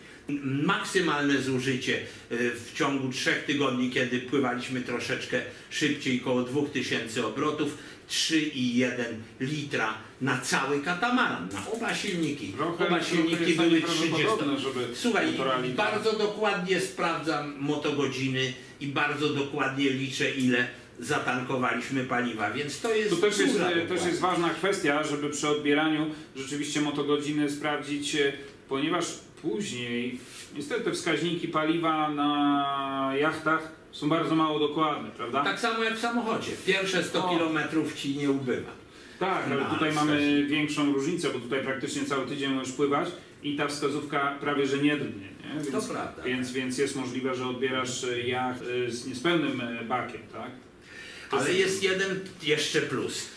Maksymalne zużycie y, w ciągu trzech tygodni, kiedy pływaliśmy troszeczkę szybciej, koło 2000 obrotów, 3,1 litra na cały katamaran, na oba silniki. Trochę- oba silniki to były nieprawdopodobne, 30. żeby Słuchaj, litra. bardzo dokładnie sprawdzam motogodziny i bardzo dokładnie liczę, ile zatankowaliśmy paliwa, więc to jest Tu też jest, e, też jest ważna kwestia, żeby przy odbieraniu rzeczywiście motogodziny sprawdzić, e, ponieważ później niestety te wskaźniki paliwa na jachtach są bardzo mało dokładne, prawda? Tak samo jak w samochodzie. Pierwsze 100 O. kilometrów ci nie ubywa. Tak, ale Na tutaj mamy większą różnicę, bo tutaj praktycznie cały tydzień możesz pływać i ta wskazówka prawie że nie drgnie. Nie? Więc, To prawda. Więc, więc jest możliwe, że odbierasz e, jacht e, z niespełnym e, bakiem, tak? To Ale jest- jeden jeszcze plus.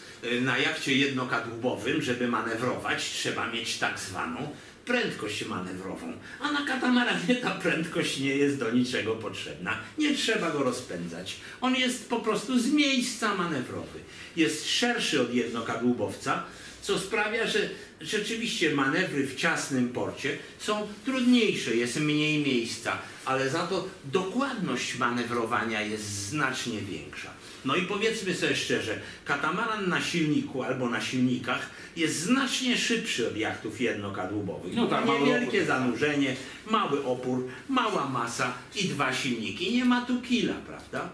Na jachcie jednokadłubowym, żeby manewrować, trzeba mieć tak zwaną prędkość manewrową. A na katamaranie ta prędkość nie jest do niczego potrzebna. Nie trzeba go rozpędzać. On jest po prostu z miejsca manewrowy. Jest szerszy od jednokadłubowca, co sprawia, że rzeczywiście manewry w ciasnym porcie są trudniejsze, jest mniej miejsca, ale za to dokładność manewrowania jest znacznie większa. No i powiedzmy sobie szczerze, katamaran na silniku albo na silnikach jest znacznie szybszy od jachtów jednokadłubowych. No tak, Niewielkie opór. zanurzenie, mały opór, mała masa i dwa silniki. Nie ma tu kila, prawda?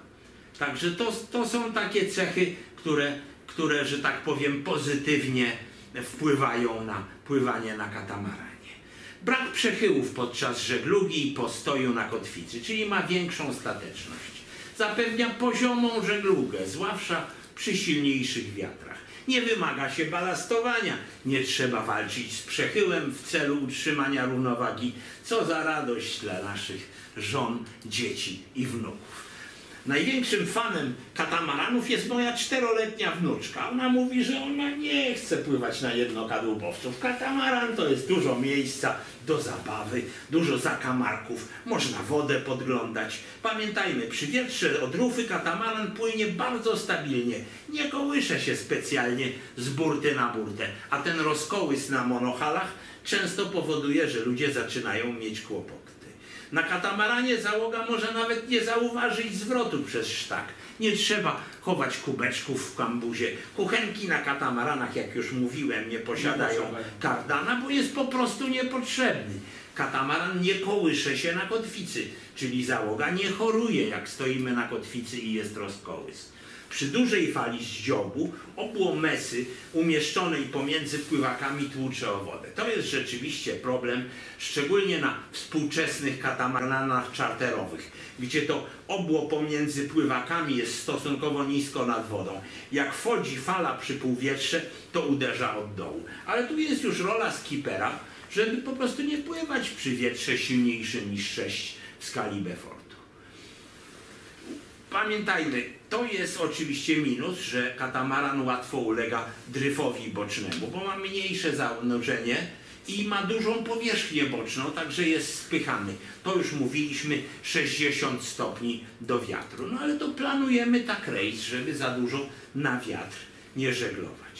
Także to, to są takie cechy, które, które, że tak powiem, pozytywnie wpływają na pływanie na katamaranie. Brak przechyłów podczas żeglugi i postoju na kotwicy, czyli ma większą stateczność. Zapewnia poziomą żeglugę, zwłaszcza przy silniejszych wiatrach. Nie wymaga się balastowania, nie trzeba walczyć z przechyłem w celu utrzymania równowagi. Co za radość dla naszych żon, dzieci i wnuków. Największym fanem katamaranów jest moja czteroletnia wnuczka. Ona mówi, że ona nie chce pływać na jednokadłubowców. Katamaran to jest dużo miejsca do zabawy, dużo zakamarków, można wodę podglądać. Pamiętajmy, przy wietrze od rufy katamaran płynie bardzo stabilnie. Nie kołysze się specjalnie z burty na burtę, a ten rozkołys na monohalach często powoduje, że ludzie zaczynają mieć kłopoty. Na katamaranie załoga może nawet nie zauważyć zwrotu przez sztak. Nie trzeba chować kubeczków w kambuzie. Kuchenki na katamaranach, jak już mówiłem, nie posiadają kardana, bo jest po prostu niepotrzebny. Katamaran nie kołysze się na kotwicy, czyli załoga nie choruje, jak stoimy na kotwicy i jest rozkołys. Przy dużej fali z dziobu obłomesy umieszczonej pomiędzy pływakami tłucze o wodę. To jest rzeczywiście problem, szczególnie na współczesnych katamaranach czarterowych, gdzie to obło pomiędzy pływakami jest stosunkowo nisko nad wodą. Jak wchodzi fala przy półwietrze, to uderza od dołu. Ale tu jest już rola skipera, żeby po prostu nie pływać przy wietrze silniejszym niż 6 w skali Beaufortu. Pamiętajmy, to jest oczywiście minus, że katamaran łatwo ulega dryfowi bocznemu, bo ma mniejsze zanurzenie i ma dużą powierzchnię boczną, także jest spychany. To już mówiliśmy 60 stopni do wiatru. No ale to planujemy tak rejs, żeby za dużo na wiatr nie żeglować.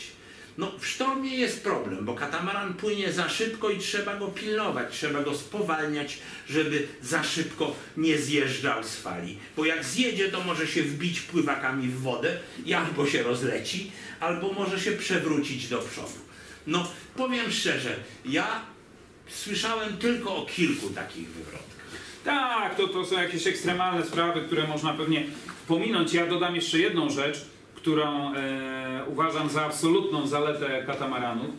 No, w sztormie jest problem, bo katamaran płynie za szybko i trzeba go pilnować, trzeba go spowalniać, żeby za szybko nie zjeżdżał z fali. Bo jak zjedzie, to może się wbić pływakami w wodę i albo się rozleci, albo może się przewrócić do przodu. No, powiem szczerze, ja słyszałem tylko o kilku takich wywrotkach. Tak, to, to są jakieś ekstremalne sprawy, które można pewnie pominąć. Ja dodam jeszcze jedną rzecz, którą e, uważam za absolutną zaletę katamaranów.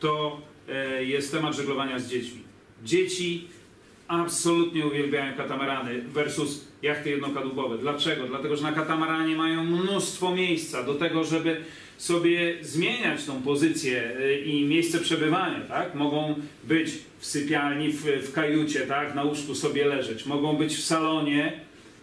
To e, jest temat żeglowania z dziećmi. Dzieci absolutnie uwielbiają katamarany versus jachty jednokadłubowe. Dlaczego? Dlatego, że na katamaranie mają mnóstwo miejsca do tego, żeby sobie zmieniać tą pozycję e, i miejsce przebywania, tak? Mogą być w sypialni, w, w kajucie, tak? Na łóżku sobie leżeć. Mogą być w salonie,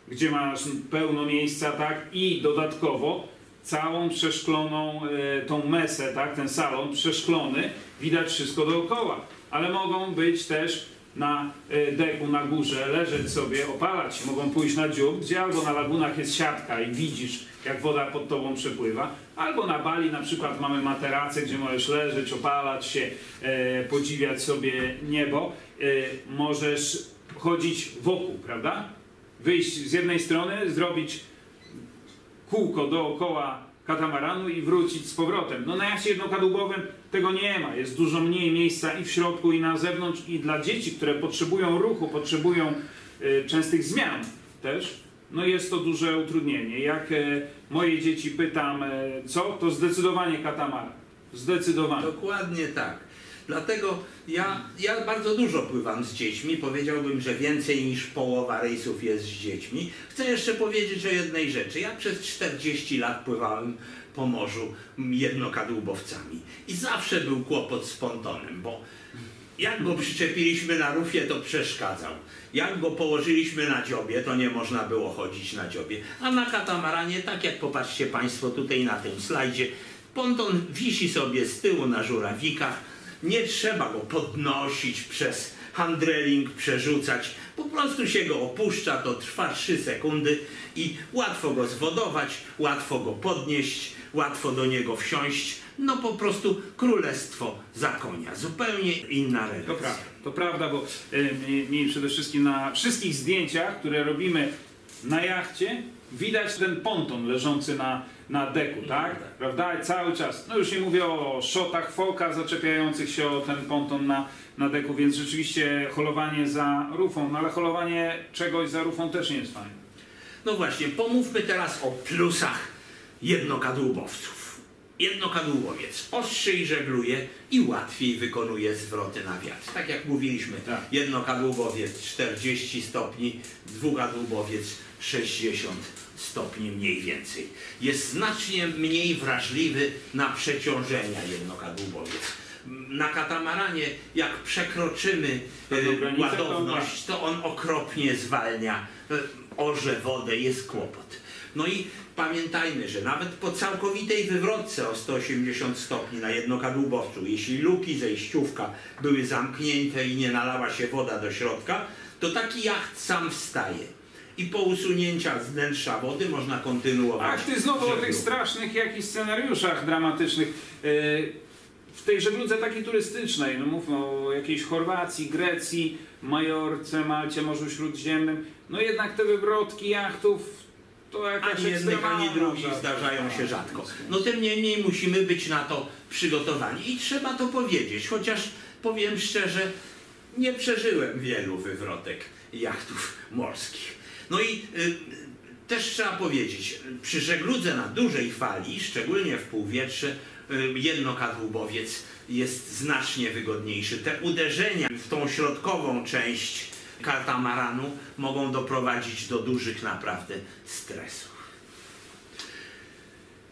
gdzie masz pełno miejsca, tak? I dodatkowo całą przeszkloną e, tą mesę, tak? Ten salon przeszklony, widać wszystko dookoła. Ale mogą być też na e, deku, na górze, leżeć sobie, opalać się. Mogą pójść na dziób, gdzie albo na lagunach jest siatka i widzisz, jak woda pod tobą przepływa, albo na Bali na przykład mamy materacę, gdzie możesz leżeć, opalać się, e, podziwiać sobie niebo. Możesz chodzić wokół, prawda? Wyjść z jednej strony, zrobić kółko dookoła katamaranu i wrócić z powrotem. No na jachcie jednokadłubowym tego nie ma. Jest dużo mniej miejsca i w środku, i na zewnątrz. I dla dzieci, które potrzebują ruchu, potrzebują y, częstych zmian też, no jest to duże utrudnienie. Jak e, moje dzieci pytam, e, co, to zdecydowanie katamaran. Zdecydowanie. Dokładnie tak. Dlatego ja, ja bardzo dużo pływam z dziećmi. Powiedziałbym, że więcej niż połowa rejsów jest z dziećmi. Chcę jeszcze powiedzieć o jednej rzeczy. Ja przez 40 lat pływałem po morzu jednokadłubowcami. I zawsze był kłopot z pontonem, bo jak go przyczepiliśmy na rufie, to przeszkadzał. Jak go położyliśmy na dziobie, to nie można było chodzić na dziobie. A na katamaranie, tak jak popatrzcie Państwo tutaj na tym slajdzie, ponton wisi sobie z tyłu na żurawikach. Nie trzeba go podnosić przez handreling, przerzucać. Po prostu się go opuszcza, to trwa 3 sekundy i łatwo go zwodować, łatwo go podnieść, łatwo do niego wsiąść. no po prostu królestwo zakonia. Zupełnie inna relacja. To prawda, to prawda, bo mi, mi przede wszystkim na wszystkich zdjęciach, które robimy na jachcie, widać ten ponton leżący na, na deku, tak? Prawda? I cały czas. No już nie mówię o szotach foka zaczepiających się o ten ponton na, na deku, więc rzeczywiście holowanie za rufą, no ale holowanie czegoś za rufą też nie jest fajne. No właśnie, pomówmy teraz o plusach jednokadłubowców. Jednokadłubowiec ostrzej żegluje i łatwiej wykonuje zwroty na wiatr. Tak jak mówiliśmy, Tak. jednokadłubowiec 40 stopni, dwukadłubowiec 60 stopni mniej więcej. Jest znacznie mniej wrażliwy na przeciążenia jednokadłubowiec. Na katamaranie, jak przekroczymy e, ładowność, to on okropnie zwalnia, e, orze wodę, jest kłopot. No i pamiętajmy, że nawet po całkowitej wywrotce o 180 stopni na jednokadłubowcu, jeśli luki zejściówka były zamknięte i nie nalała się woda do środka, to taki jacht sam wstaje. I po usunięciach z wnętrza wody można kontynuować. Ach, ty znowu o tych żeglugę. strasznych jakichś scenariuszach dramatycznych. Yy, W tej żegludze takiej turystycznej, no mówmy o jakiejś Chorwacji, Grecji, Majorce, Malcie, Morzu Śródziemnym, no jednak te wywrotki jachtów to jakaś Ani jednych, ani drugich zdarzają się rzadko. No tym niemniej musimy być na to przygotowani i trzeba to powiedzieć, chociaż powiem szczerze, nie przeżyłem wielu wywrotek jachtów morskich. No i y, też trzeba powiedzieć, przy żegludze na dużej fali, szczególnie w półwietrze, y, jednokadłubowiec jest znacznie wygodniejszy. Te uderzenia w tą środkową część katamaranu mogą doprowadzić do dużych naprawdę stresów.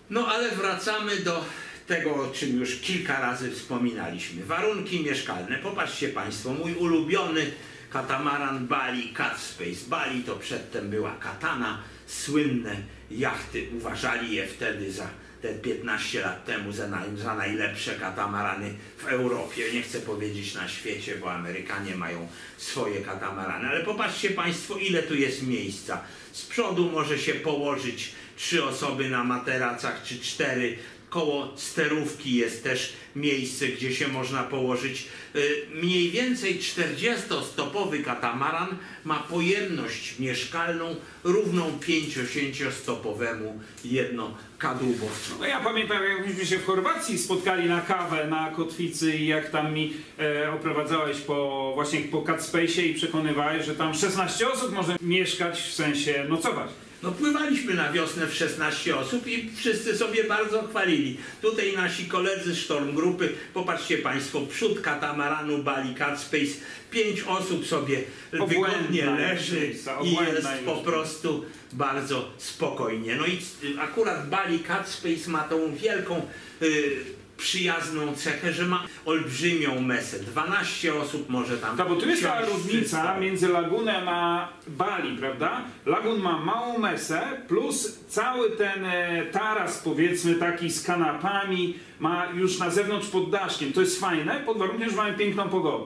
No ale wracamy do tego, o czym już kilka razy wspominaliśmy. Warunki mieszkalne. Popatrzcie Państwo, mój ulubiony katamaran Bali Cat Space. Bali to przedtem była katana. Słynne jachty uważali je wtedy za te 15 lat temu za, naj, za najlepsze katamarany w Europie. Nie chcę powiedzieć na świecie, bo Amerykanie mają swoje katamarany. Ale popatrzcie Państwo, ile tu jest miejsca. Z przodu może się położyć trzy osoby na materacach, czy cztery. Koło sterówki jest też miejsce, gdzie się można położyć. Y, Mniej więcej 40-stopowy katamaran ma pojemność mieszkalną równą 50-stopowemu jednokadłubowcowi. No ja pamiętam, jak myśmy się w Chorwacji spotkali na kawę na kotwicy i jak tam mi e, oprowadzałeś po właśnie po Catspace i przekonywałeś, że tam 16 osób może mieszkać, w sensie nocować. No pływaliśmy na wiosnę w 16 osób i wszyscy sobie bardzo chwalili. Tutaj nasi koledzy z Storm Grupy, popatrzcie Państwo, przód katamaranu Bali Cat Space, pięć osób sobie Obłędna wygodnie leży i jest po prostu bardzo spokojnie. No i akurat Bali Cat Space ma tą wielką y, przyjazną cechę, że ma olbrzymią mesę. 12 osób może tam Tak, bo tu jest ta różnica wszystko. między lagunem a Bali, prawda? Lagun ma małą mesę, plus cały ten e, taras, powiedzmy, taki z kanapami, ma już na zewnątrz pod daszkiem. To jest fajne, pod warunkiem, że mamy piękną pogodę.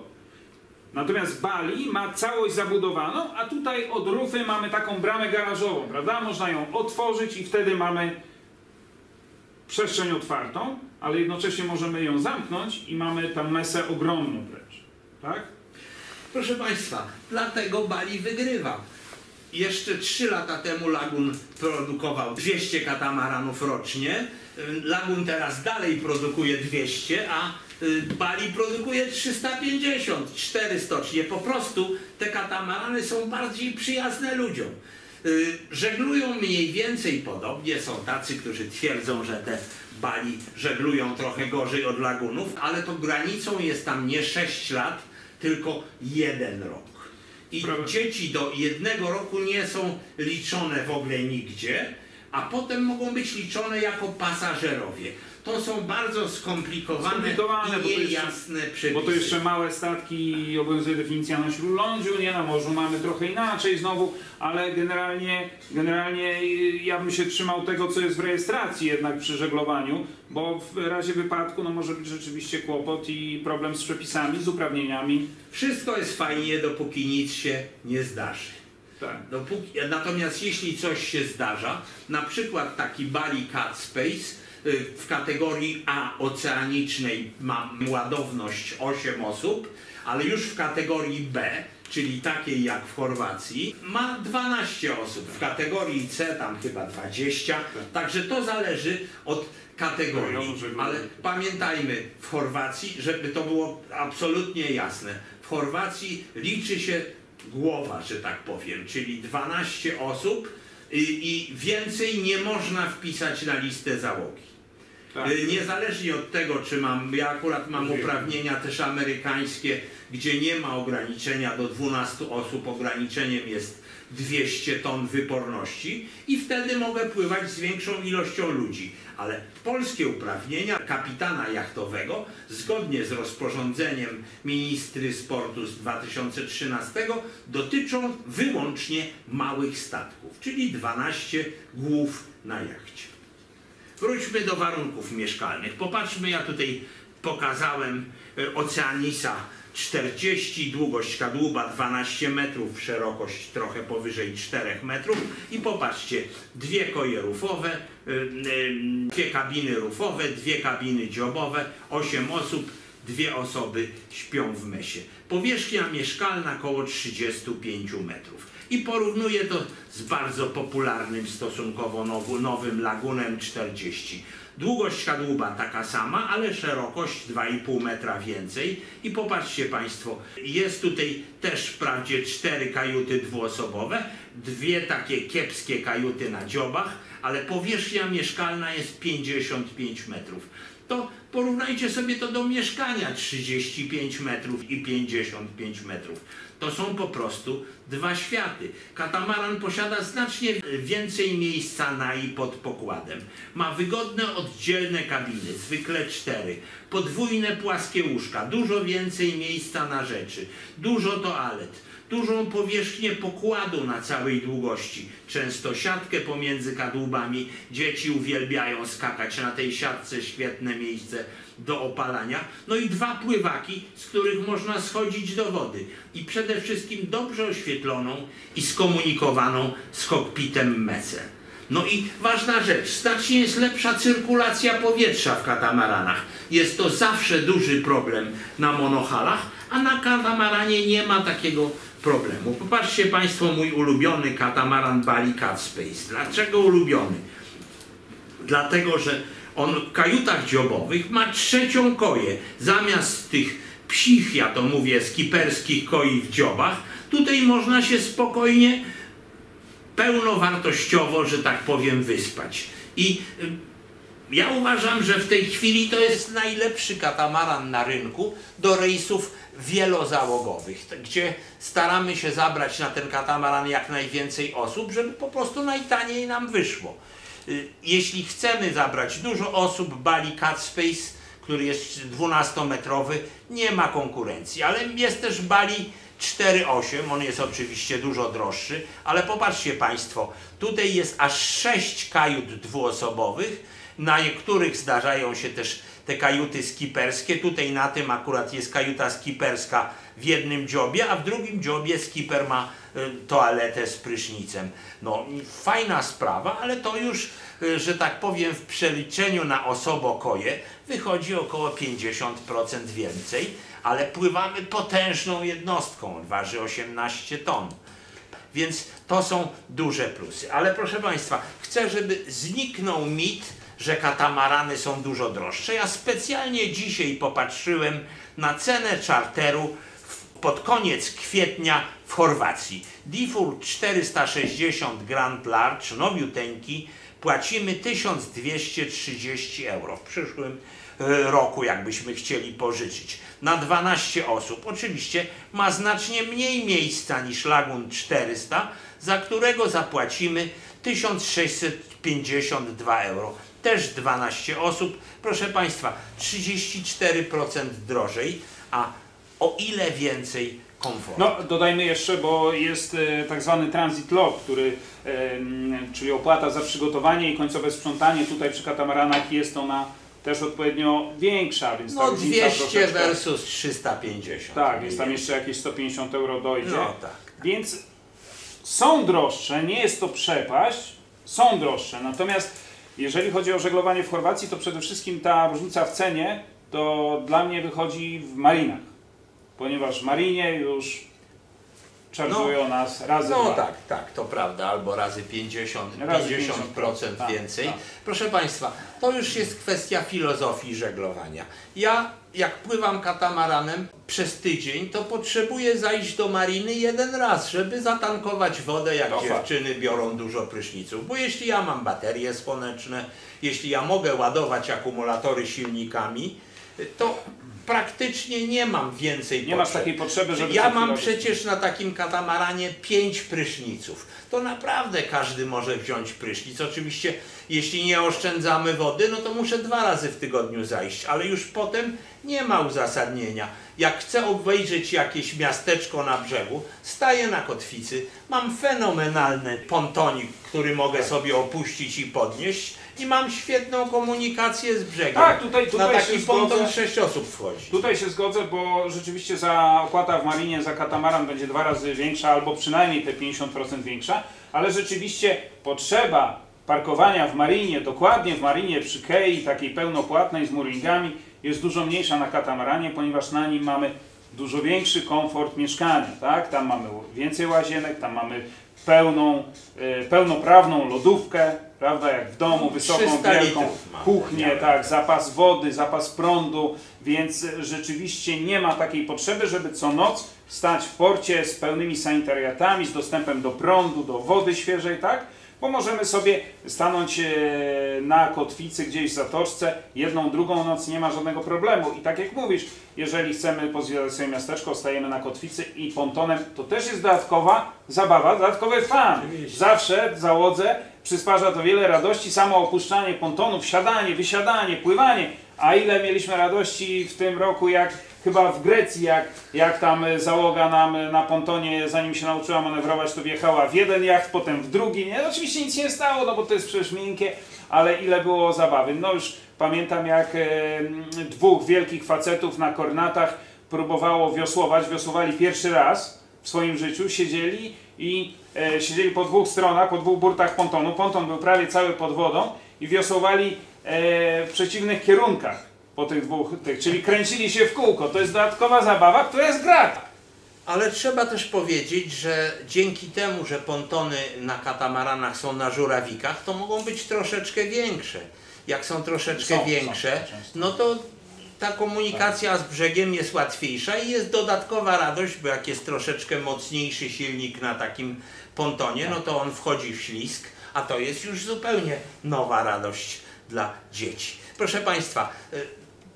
Natomiast Bali ma całość zabudowaną, a tutaj od rufy mamy taką bramę garażową, prawda? Można ją otworzyć i wtedy mamy przestrzeń otwartą, ale jednocześnie możemy ją zamknąć i mamy tam mesę ogromną wręcz. Tak? Proszę Państwa, dlatego Bali wygrywa. Jeszcze 3 lata temu Lagun produkował 200 katamaranów rocznie. Lagun teraz dalej produkuje 200, a y, Bali produkuje 350, 4 stocznie. Po prostu te katamarany są bardziej przyjazne ludziom. Y, Żeglują mniej więcej podobnie. Są tacy, którzy twierdzą, że te Bali żeglują trochę gorzej od lagunów, ale to granicą jest tam nie 6 lat, tylko jeden rok. I dzieci do jednego roku nie są liczone w ogóle nigdzie, a potem mogą być liczone jako pasażerowie. To są bardzo skomplikowane, Skomplikowane, bo to i jeszcze- niejasne przepisy. Bo to jeszcze małe statki obowiązuje definicja na śródlądziu, nie na morzu mamy trochę inaczej znowu, ale generalnie, generalnie y, ja bym się trzymał tego, co jest w rejestracji jednak przy żeglowaniu, bo w razie wypadku no, może być rzeczywiście kłopot i problem z przepisami, z uprawnieniami. Wszystko jest fajnie, dopóki nic się nie zdarzy. Tak. Dopóki, natomiast jeśli coś się zdarza, na przykład taki Bali Cat Space w kategorii A oceanicznej ma ładowność 8 osób, ale już w kategorii B, czyli takiej jak w Chorwacji, ma 12 osób. W kategorii C tam chyba 20, także to zależy od kategorii. Ale pamiętajmy w Chorwacji, żeby to było absolutnie jasne, w Chorwacji liczy się głowa, że tak powiem, czyli 12 osób i, i więcej nie można wpisać na listę załogi. Tak. Y, Niezależnie od tego, czy mam, ja akurat mam uprawnienia też amerykańskie, gdzie nie ma ograniczenia do 12 osób, ograniczeniem jest 200 ton wyporności i wtedy mogę pływać z większą ilością ludzi. Ale polskie uprawnienia kapitana jachtowego, zgodnie z rozporządzeniem ministry sportu z 2013, dotyczą wyłącznie małych statków, czyli 12 głów na jachcie. Wróćmy do warunków mieszkalnych. Popatrzmy, ja tutaj pokazałem e, Oceanisa 40, długość kadłuba 12 metrów, szerokość trochę powyżej 4 metrów i popatrzcie, dwie koje rufowe, y, y, dwie kabiny rufowe, dwie kabiny dziobowe, 8 osób, dwie osoby śpią w mesie. Powierzchnia mieszkalna około 35 metrów. I porównuję to z bardzo popularnym stosunkowo now- nowym Lagunem 40. Długość kadłuba taka sama, ale szerokość 2,5 metra więcej. I popatrzcie Państwo, jest tutaj też wprawdzie cztery kajuty dwuosobowe, dwie takie kiepskie kajuty na dziobach, ale powierzchnia mieszkalna jest 55 metrów to porównajcie sobie to do mieszkania 35 metrów i 55 metrów. To są po prostu dwa światy. Katamaran posiada znacznie więcej miejsca na i pod pokładem. Ma wygodne oddzielne kabiny, zwykle cztery, podwójne płaskie łóżka, dużo więcej miejsca na rzeczy, dużo toalet dużą powierzchnię pokładu na całej długości. Często siatkę pomiędzy kadłubami. Dzieci uwielbiają skakać na tej siatce, świetne miejsce do opalania. No i dwa pływaki, z których można schodzić do wody. I przede wszystkim dobrze oświetloną i skomunikowaną z kokpitem mece. No i ważna rzecz, znacznie jest lepsza cyrkulacja powietrza w katamaranach. Jest to zawsze duży problem na monohalach, a na katamaranie nie ma takiego problemu. Popatrzcie Państwo mój ulubiony katamaran Bali Cat Space. Dlaczego ulubiony? Dlatego, że on w kajutach dziobowych ma trzecią koję. Zamiast tych psich, ja to mówię, skiperskich koi w dziobach, tutaj można się spokojnie pełnowartościowo, że tak powiem, wyspać. I y, ja uważam, że w tej chwili to jest najlepszy katamaran na rynku do rejsów wielozałogowych, gdzie staramy się zabrać na ten katamaran jak najwięcej osób, żeby po prostu najtaniej nam wyszło. Y, Jeśli chcemy zabrać dużo osób, Bali Cat Space, który jest 12-metrowy, nie ma konkurencji, ale jest też Bali 4.8, on jest oczywiście dużo droższy, ale popatrzcie Państwo, tutaj jest aż 6 kajut dwuosobowych, na niektórych zdarzają się też te kajuty skiperskie, tutaj na tym akurat jest kajuta skiperska w jednym dziobie, a w drugim dziobie skiper ma y, toaletę z prysznicem. No fajna sprawa, ale to już, y, że tak powiem, w przeliczeniu na osobokoje wychodzi około 50% więcej, ale pływamy potężną jednostką, waży 18 ton. Więc to są duże plusy. Ale proszę Państwa, chcę, żeby zniknął mit, że katamarany są dużo droższe. Ja specjalnie dzisiaj popatrzyłem na cenę czarteru pod koniec kwietnia w Chorwacji. Default 460 Grand Large, nowiuteńki, płacimy 1230 euro. W przyszłym e, roku, jakbyśmy chcieli pożyczyć. Na 12 osób. Oczywiście ma znacznie mniej miejsca niż Lagun 400, za którego zapłacimy 1652 euro. Też 12 osób. Proszę Państwa, 34% drożej, a o ile więcej komfortu. No, dodajmy jeszcze, bo jest e, tak zwany transit log, który, e, czyli opłata za przygotowanie i końcowe sprzątanie. Tutaj przy katamaranach jest ona też odpowiednio większa, więc No różnica 200 troszeczkę- versus 350. Tak, jest tam jeszcze jakieś 150 euro dojdzie. No tak. Więc Są droższe, nie jest to przepaść, są droższe. Natomiast jeżeli chodzi o żeglowanie w Chorwacji, to przede wszystkim ta różnica w cenie to dla mnie wychodzi w marinach. Ponieważ w marinie już czarżują nas razy No dwa. tak, tak, to prawda, albo razy 50, Razy 50% tak, więcej. tak. Proszę Państwa, to już jest kwestia filozofii żeglowania. Ja, jak pływam katamaranem przez tydzień, to potrzebuję zajść do mariny jeden raz, żeby zatankować wodę, jak fakt. dziewczyny biorą dużo pryszniców. Bo jeśli ja mam baterie słoneczne, jeśli ja mogę ładować akumulatory silnikami, to praktycznie nie mam więcej Nie masz potrzeb. takiej potrzeby, żeby Ja mam przecież na takim katamaranie pięć pryszniców. To naprawdę każdy może wziąć prysznic. Oczywiście, jeśli nie oszczędzamy wody, no to muszę dwa razy w tygodniu zajść, ale już potem nie ma uzasadnienia. Jak chcę obejrzeć jakieś miasteczko na brzegu, staję na kotwicy, mam fenomenalny pontonik, który mogę sobie opuścić i podnieść i mam świetną komunikację z brzegiem. Tak, tutaj- tutaj na taki ponton sześć osób wchodzi. Tutaj się zgodzę, bo rzeczywiście za opłata w marinie za katamaran będzie dwa razy większa, albo przynajmniej te 50% większa, ale rzeczywiście potrzeba parkowania w marinie, dokładnie w marinie przy kei, takiej pełnopłatnej z mooringami, jest dużo mniejsza na katamaranie, ponieważ na nim mamy dużo większy komfort mieszkania, tak? Tam mamy więcej łazienek, tam mamy pełną, e, pełnoprawną lodówkę, prawda, jak w domu, wysoką, 300 wielką kuchnię, tak, zapas wody, zapas prądu, więc rzeczywiście nie ma takiej potrzeby, żeby co noc stać w porcie z pełnymi sanitariatami, z dostępem do prądu, do wody świeżej, tak? Bo możemy sobie stanąć e, na kotwicy gdzieś w zatoczce, jedną, drugą noc nie ma żadnego problemu. I tak jak mówisz, jeżeli chcemy pozwiedzać sobie miasteczko, stajemy na kotwicy i pontonem, to też jest dodatkowa zabawa, dodatkowy fan. Zawsze w załodze przysparza to wiele radości, samo opuszczanie pontonu, wsiadanie, wysiadanie, pływanie. A ile mieliśmy radości w tym roku, jak chyba w Grecji, jak, jak tam załoga nam na pontonie, zanim się nauczyła manewrować, to wjechała w jeden jacht, potem w drugi. Nie? Oczywiście nic nie stało, no bo to jest przecież miękkie, ale ile było zabawy. No już pamiętam, jak e, dwóch wielkich facetów na kornatach próbowało wiosłować, wiosłowali pierwszy raz w swoim życiu, siedzieli i siedzieli po dwóch stronach, po dwóch burtach pontonu. Ponton był prawie cały pod wodą i wiosłowali e, w przeciwnych kierunkach po tych dwóch, tych, czyli kręcili się w kółko. To jest dodatkowa zabawa, która jest grata. Ale trzeba też powiedzieć, że dzięki temu, że pontony na katamaranach są na żurawikach, to mogą być troszeczkę większe. Jak są troszeczkę Są, są większe, często. no to ta komunikacja z brzegiem jest łatwiejsza i jest dodatkowa radość, bo jak jest troszeczkę mocniejszy silnik na takim pontonie, no to on wchodzi w ślisk, a to jest już zupełnie nowa radość dla dzieci. Proszę Państwa, y,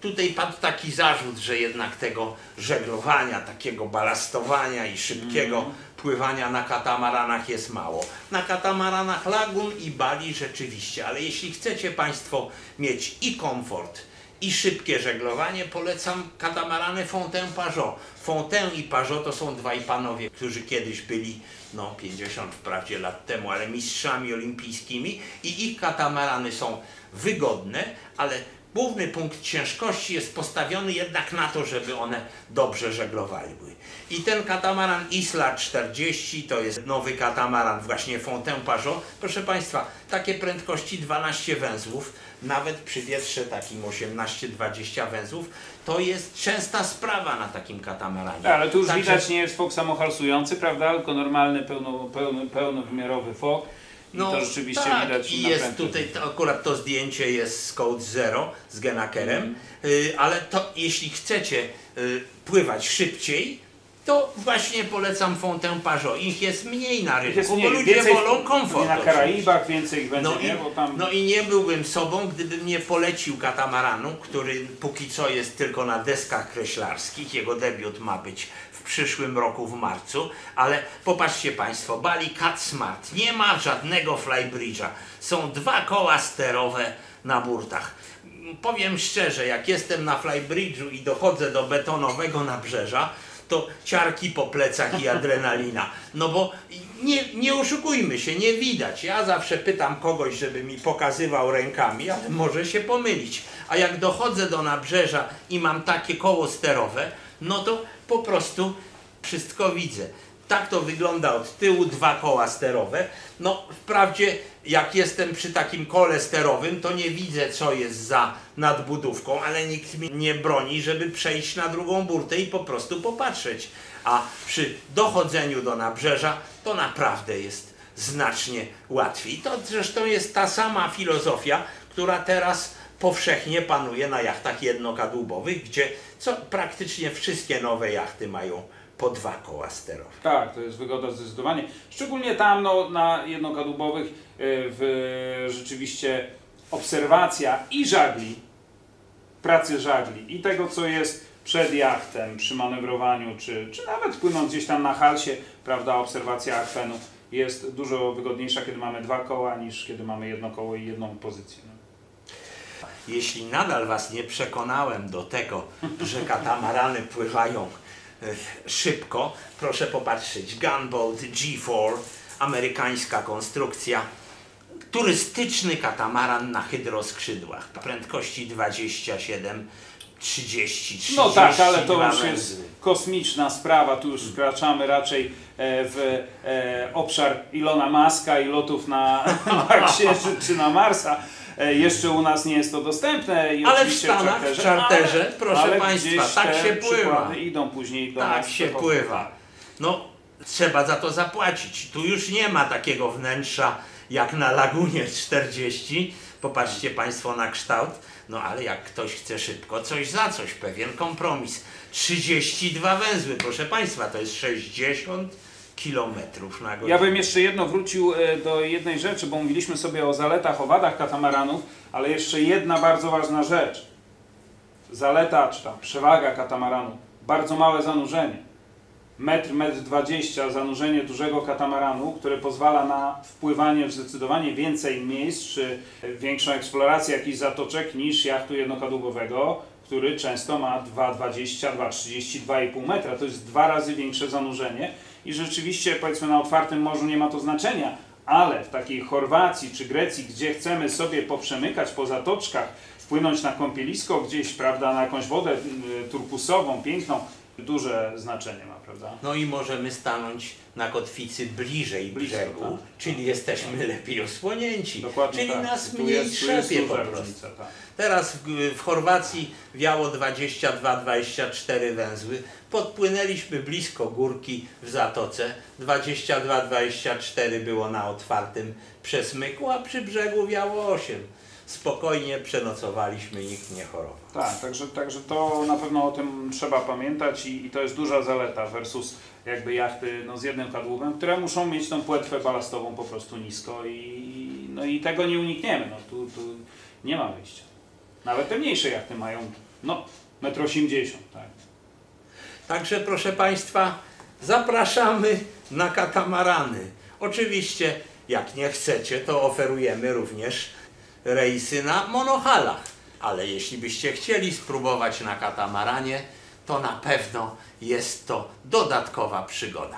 tutaj padł taki zarzut, że jednak tego żeglowania, takiego balastowania i szybkiego pływania na katamaranach jest mało. Na katamaranach lagun i bali rzeczywiście, ale jeśli chcecie Państwo mieć i komfort, i szybkie żeglowanie, polecam katamarany Fontaine Pajot. Fontaine i Pajot to są dwaj panowie, którzy kiedyś byli, no 50 wprawdzie lat temu, ale mistrzami olimpijskimi i ich katamarany są wygodne, ale główny punkt ciężkości jest postawiony jednak na to, żeby one dobrze żeglowały. I ten katamaran Isla 40 to jest nowy katamaran właśnie Fontaine Pajot. Proszę Państwa, takie prędkości 12 węzłów, nawet przy wietrze takim 18-20 węzłów, to jest częsta sprawa na takim katamaranie. Ale tu już widać nie jest fok samohalsujący, prawda? Tylko normalny, pełno, pełno, pełnowymiarowy fok. I to rzeczywiście tak, widać i jest tutaj, to, akurat to zdjęcie jest z Code Zero, z Genakerem, Mhm. y, ale to jeśli chcecie y, pływać szybciej, to właśnie polecam Fontaine Pajot. Ich jest mniej na rynku, jest bo ludzie więcej wolą komfort. Na. Karaibach więcej ich będzie, No i, nie? Bo tam... no i nie byłbym sobą, gdybym nie polecił katamaranu, który póki co jest tylko na deskach kreślarskich. Jego debiut ma być przyszłym roku w marcu, ale popatrzcie Państwo, Bali Cat Smart nie ma żadnego flybridge'a. Są dwa koła sterowe na burtach. Powiem szczerze, jak jestem na flybridge'u i dochodzę do betonowego nabrzeża, to ciarki po plecach i adrenalina. No bo nie, nie oszukujmy się, nie widać. Ja zawsze pytam kogoś, żeby mi pokazywał rękami, ale może się pomylić. A jak dochodzę do nabrzeża i mam takie koło sterowe, no to po prostu wszystko widzę. Tak to wygląda od tyłu, dwa koła sterowe. No, wprawdzie, jak jestem przy takim kole sterowym, to nie widzę, co jest za nadbudówką, ale nikt mi nie broni, żeby przejść na drugą burtę i po prostu popatrzeć. A przy dochodzeniu do nabrzeża, to naprawdę jest znacznie łatwiej. To zresztą jest ta sama filozofia, która teraz powszechnie panuje na jachtach jednokadłubowych, gdzie co, praktycznie wszystkie nowe jachty mają po dwa koła sterowe. Tak, to jest wygoda zdecydowanie. Szczególnie tam no, na jednokadłubowych y, w, rzeczywiście obserwacja i żagli, pracy żagli i tego, co jest przed jachtem przy manewrowaniu, czy, czy nawet płynąc gdzieś tam na halsie, prawda, obserwacja akwenu jest dużo wygodniejsza, kiedy mamy dwa koła, niż kiedy mamy jedno koło i jedną pozycję. Jeśli nadal Was nie przekonałem do tego, że katamarany pływają e, szybko, proszę popatrzeć. Gunboat G4, amerykańska konstrukcja. Turystyczny katamaran na hydroskrzydłach. Prędkości 27, 30, 30. No tak, ale to już jest kosmiczna sprawa. Tu już wkraczamy raczej e, w e, obszar Ilona Maska i lotów na, na Księżyc czy na Marsa. E, Jeszcze u nas nie jest to dostępne. I Ale w Stanach, w czarterze, czarterze, proszę ale państwa, tak się pływa. Idą później do Tak się pływa. No, trzeba za to zapłacić. Tu już nie ma takiego wnętrza jak na Lagunie 40. Popatrzcie Państwo na kształt. No ale jak ktoś chce szybko, coś za coś, pewien kompromis. 32 węzły, proszę Państwa, to jest 60 kilometrów na godzinę. Ja bym jeszcze jedno wrócił e, do jednej rzeczy, bo mówiliśmy sobie o zaletach, o wadach katamaranów, ale jeszcze jedna bardzo ważna rzecz. Zaleta, czy tam przewaga katamaranu, bardzo małe zanurzenie. Metr, metr 20 zanurzenie dużego katamaranu, które pozwala na wpływanie w zdecydowanie więcej miejsc, czy większą eksplorację jakichś zatoczek niż jachtu jednokadłubowego, który często ma 2,20, 2,30, 2,5 metra. To jest dwa razy większe zanurzenie i rzeczywiście powiedzmy na otwartym morzu nie ma to znaczenia, ale w takiej Chorwacji czy Grecji, gdzie chcemy sobie poprzemykać po zatoczkach, wpłynąć na kąpielisko gdzieś, prawda, na jakąś wodę y, turkusową, piękną, duże znaczenie ma, prawda? No i możemy stanąć na kotwicy bliżej Blisko, brzegu, tak. czyli jesteśmy lepiej osłonięci. Dokładnie czyli tak. nas mniej jest, trzepie po prostu. różnica, tak. Teraz w, w Chorwacji wiało 22-24 węzły. Podpłynęliśmy blisko górki w zatoce. 22-24 było na otwartym przesmyku, a przy brzegu wiało 8. Spokojnie przenocowaliśmy, nikt nie chorował. Tak, także, także to na pewno o tym trzeba pamiętać i, i to jest duża zaleta versus jakby jachty no, z jednym kadłubem, które muszą mieć tą płetwę balastową po prostu nisko i, no, i tego nie unikniemy. No, tu, tu nie ma wyjścia. Nawet te mniejsze jachty mają no, 1,80 m. Tak. Także proszę Państwa, zapraszamy na katamarany. Oczywiście, jak nie chcecie, to oferujemy również rejsy na monohalach. Ale jeśli byście chcieli spróbować na katamaranie, to na pewno jest to dodatkowa przygoda.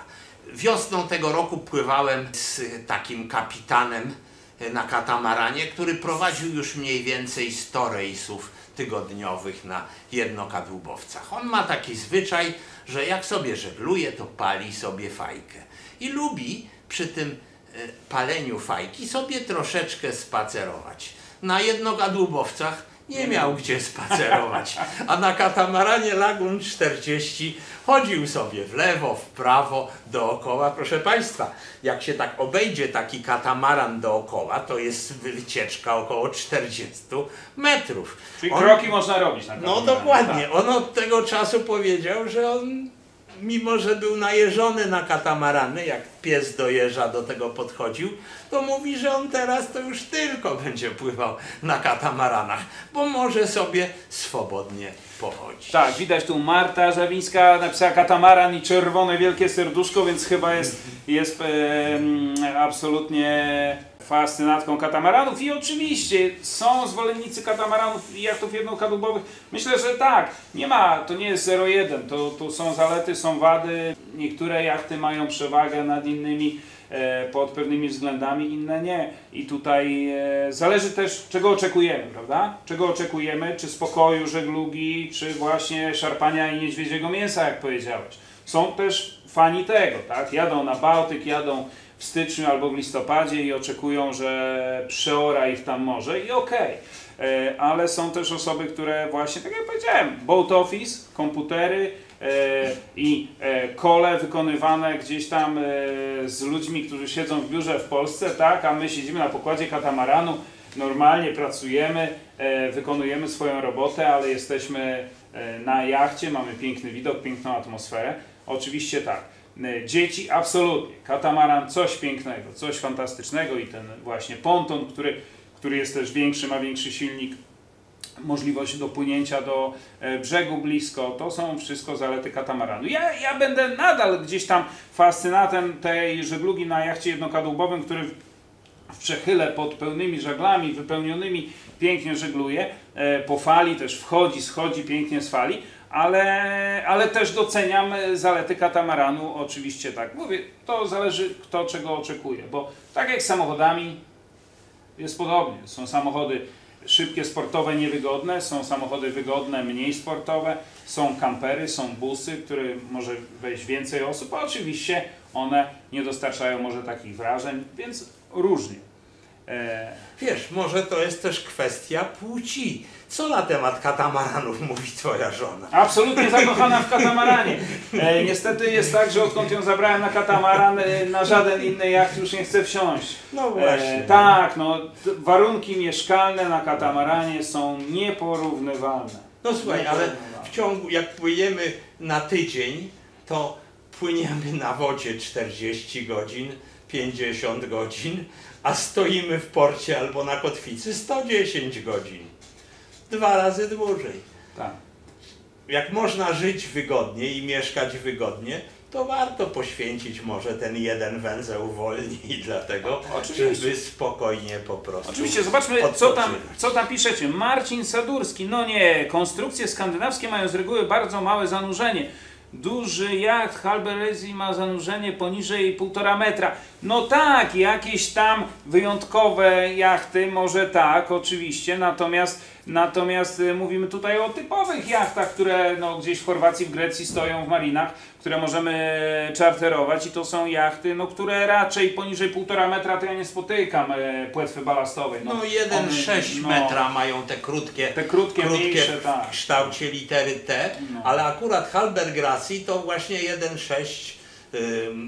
Wiosną tego roku pływałem z takim kapitanem na katamaranie, który prowadził już mniej więcej 100 rejsów tygodniowych na jednokadłubowcach. On ma taki zwyczaj, że jak sobie żegluje, to pali sobie fajkę. I lubi przy tym paleniu fajki sobie troszeczkę spacerować. Na jednokadłubowcach nie miał gdzie spacerować, a na katamaranie Lagun 40 chodził sobie w lewo, w prawo, dookoła. Proszę Państwa, jak się tak obejdzie taki katamaran dookoła, to jest wycieczka około 40 metrów. Czyli On- kroki można robić na no katamaranie. dokładnie. On od tego czasu powiedział, że on, mimo że był najeżony na katamarany, jak pies do jeża do tego podchodził, to mówi, że on teraz to już tylko będzie pływał na katamaranach, bo może sobie swobodnie pochodzić. Tak, widać tu Marta Żawińska napisała katamaran i czerwone wielkie serduszko, więc chyba jest, jest em, absolutnie fascynatką katamaranów i oczywiście są zwolennicy katamaranów i jachtów jednokadłubowych. Myślę, że tak, nie ma, to nie jest 0,1, to, to są zalety, są wady, niektóre jachty mają przewagę nad innymi e, pod pewnymi względami, inne nie. I tutaj e, zależy też, czego oczekujemy, prawda? Czego oczekujemy, czy spokoju żeglugi, czy właśnie szarpania i niedźwiedziego mięsa, jak powiedziałeś. Są też fani tego, tak? Jadą na Bałtyk, jadą w styczniu albo w listopadzie i oczekują, że przeora ich tam morze i okej. E, Ale są też osoby, które właśnie, tak jak powiedziałem, boat office, komputery e, i e, kole wykonywane gdzieś tam z ludźmi, którzy siedzą w biurze w Polsce, tak? A my siedzimy na pokładzie katamaranu, normalnie pracujemy, wykonujemy swoją robotę, ale jesteśmy na jachcie, mamy piękny widok, piękną atmosferę. Oczywiście tak. E, Dzieci absolutnie. Katamaran coś pięknego, coś fantastycznego i ten właśnie ponton, który, który jest też większy, ma większy silnik, możliwość dopłynięcia do e, brzegu blisko, to są wszystko zalety katamaranu. Ja, ja będę nadal gdzieś tam fascynatem tej żeglugi na jachcie jednokadłubowym, który w- przechyle pod pełnymi żaglami, wypełnionymi, pięknie żegluje, e, po fali też wchodzi, schodzi pięknie z fali, ale, ale też doceniam e, zalety katamaranu, oczywiście tak. Mówię, to zależy kto czego oczekuje, bo tak jak z samochodami jest podobnie. Są samochody szybkie, sportowe, niewygodne, są samochody wygodne, mniej sportowe, są kampery, są busy, które może wejść więcej osób, a oczywiście one nie dostarczają może takich wrażeń, więc różnie. E, Wiesz, może to jest też kwestia płci. Co na temat katamaranów mówi twoja żona? absolutnie zakochana w katamaranie. E, niestety jest tak, że odkąd ją zabrałem na katamaran, e, na żaden inny jacht już nie chcę wsiąść. No właśnie. E, tak, no, warunki mieszkalne na katamaranie są nieporównywalne. No słuchaj, ale w ciągu, jak płyniemy na tydzień, to płyniemy na wodzie 40 godzin, 50 godzin, a stoimy w porcie albo na kotwicy 110 godzin. Dwa razy dłużej. Tak. Jak można żyć wygodnie i mieszkać wygodnie, to warto poświęcić może ten jeden węzeł wolniej dlatego, Oczywiście. żeby spokojnie po prostu. Oczywiście, zobaczmy, co tam, co tam piszecie. Marcin Sadurski, no nie, konstrukcje skandynawskie mają z reguły bardzo małe zanurzenie. Duży jacht Halberezi ma zanurzenie poniżej 1,5 metra. No tak, jakieś tam wyjątkowe jachty, może tak, oczywiście, natomiast, natomiast y, mówimy tutaj o typowych jachtach, które no, gdzieś w Chorwacji, w Grecji stoją w marinach, które możemy czarterować i to są jachty, no, które raczej poniżej 1,5 metra to ja nie spotykam e, płetwy balastowej. No one- 1,6 no, metra mają te krótkie, Te krótkie, mniejsze, w tak. kształcie litery T, No. ale akurat Halbergrassi to właśnie 1,6 ym,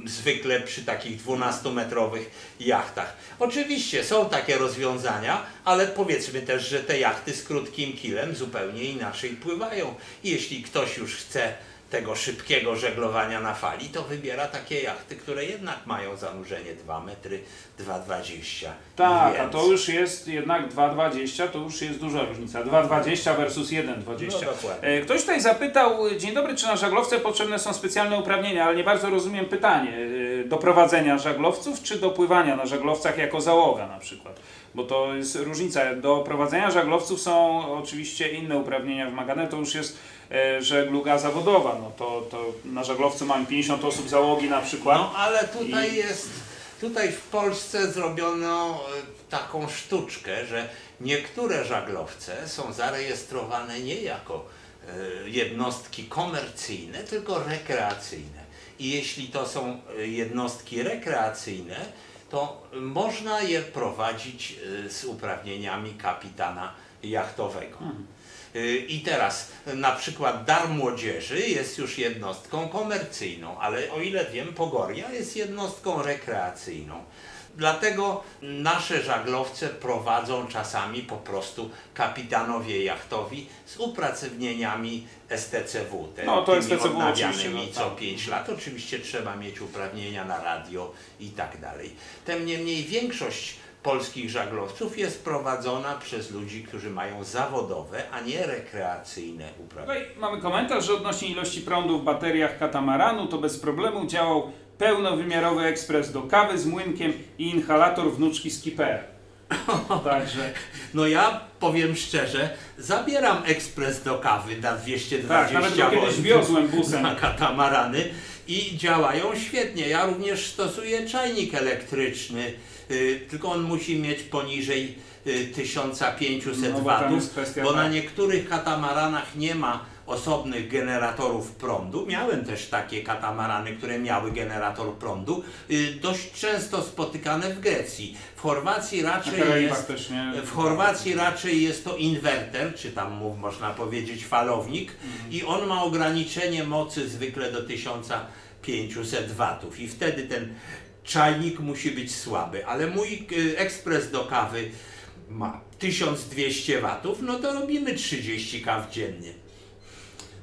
zwykle przy takich 12-metrowych jachtach. Oczywiście są takie rozwiązania, ale powiedzmy też, że te jachty z krótkim kilem zupełnie inaczej pływają. Jeśli ktoś już chce tego szybkiego żeglowania na fali, to wybiera takie jachty, które jednak mają zanurzenie 2 metry, 2,20 Tak, a to już jest jednak 2,20, to już jest duża różnica. 2,20 versus 1,20. No dokładnie. E, Ktoś tutaj zapytał, dzień dobry, czy na żaglowce potrzebne są specjalne uprawnienia, ale nie bardzo rozumiem pytanie. E, Do prowadzenia żaglowców, czy do pływania na żaglowcach jako załoga na przykład? Bo to jest różnica. Do prowadzenia żaglowców są oczywiście inne uprawnienia wymagane, to już jest e, żegluga zawodowa. No to, to na żaglowcu mamy 50 osób załogi na przykład. No ale tutaj I- jest, tutaj w Polsce zrobiono e, taką sztuczkę, że niektóre żaglowce są zarejestrowane nie jako e, jednostki komercyjne, tylko rekreacyjne. I jeśli to są jednostki rekreacyjne, to można je prowadzić e, z uprawnieniami kapitana jachtowego. Y, I teraz y, na przykład Dar Młodzieży jest już jednostką komercyjną, ale o ile wiem, Pogoria jest jednostką rekreacyjną. Dlatego nasze żaglowce prowadzą czasami po prostu kapitanowie jachtowi z upracownieniami STCW, te, No, to tymi STCW oczywiście, no, co tak. 5 lat. Oczywiście trzeba mieć uprawnienia na radio i tak dalej. Tym niemniej większość polskich żaglowców jest prowadzona przez ludzi, którzy mają zawodowe, a nie rekreacyjne uprawnienia. Tutaj mamy komentarz, że odnośnie ilości prądu w bateriach katamaranu to bez problemu działał pełnowymiarowy ekspres do kawy z młynkiem i inhalator wnuczki Skipper. Także No ja powiem szczerze, zabieram ekspres do kawy na 220 tak, nawet go kiedyś wiozłem busem. na katamarany i działają świetnie. Ja również stosuję czajnik elektryczny, y, tylko on musi mieć poniżej y, 1500 No, bo tam watów, jest kwestia, bo na tak. niektórych katamaranach nie ma osobnych generatorów prądu. Miałem też takie katamarany, które miały generator prądu, y, dość często spotykane w Grecji. W Chorwacji raczej jest, w Chorwacji raczej jest to inwerter, czy tam można powiedzieć falownik i on ma ograniczenie mocy zwykle do 1500 watów i wtedy ten czajnik musi być słaby, ale mój y, ekspres do kawy ma 1200 watów, no to robimy 30 kaw dziennie.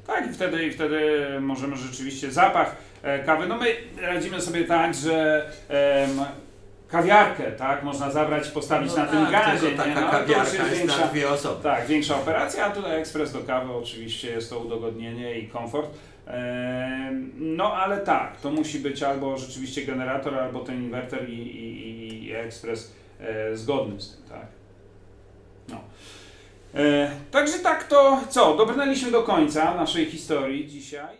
Tak, i wtedy, i wtedy możemy rzeczywiście zapach e, kawy. No my radzimy sobie tak, że em, kawiarkę, tak, można zabrać, postawić na tym gazie. No nie? taka No, kawiarka jest jest większa, na dwie osoby. tak, większa operacja, a tutaj ekspres do kawy oczywiście jest to udogodnienie i komfort. Em, No ale tak, to musi być albo rzeczywiście generator, albo ten inwerter i, i, i ekspres e, zgodny z tym, tak. E, także tak to co, dobrnęliśmy do końca naszej historii dzisiaj.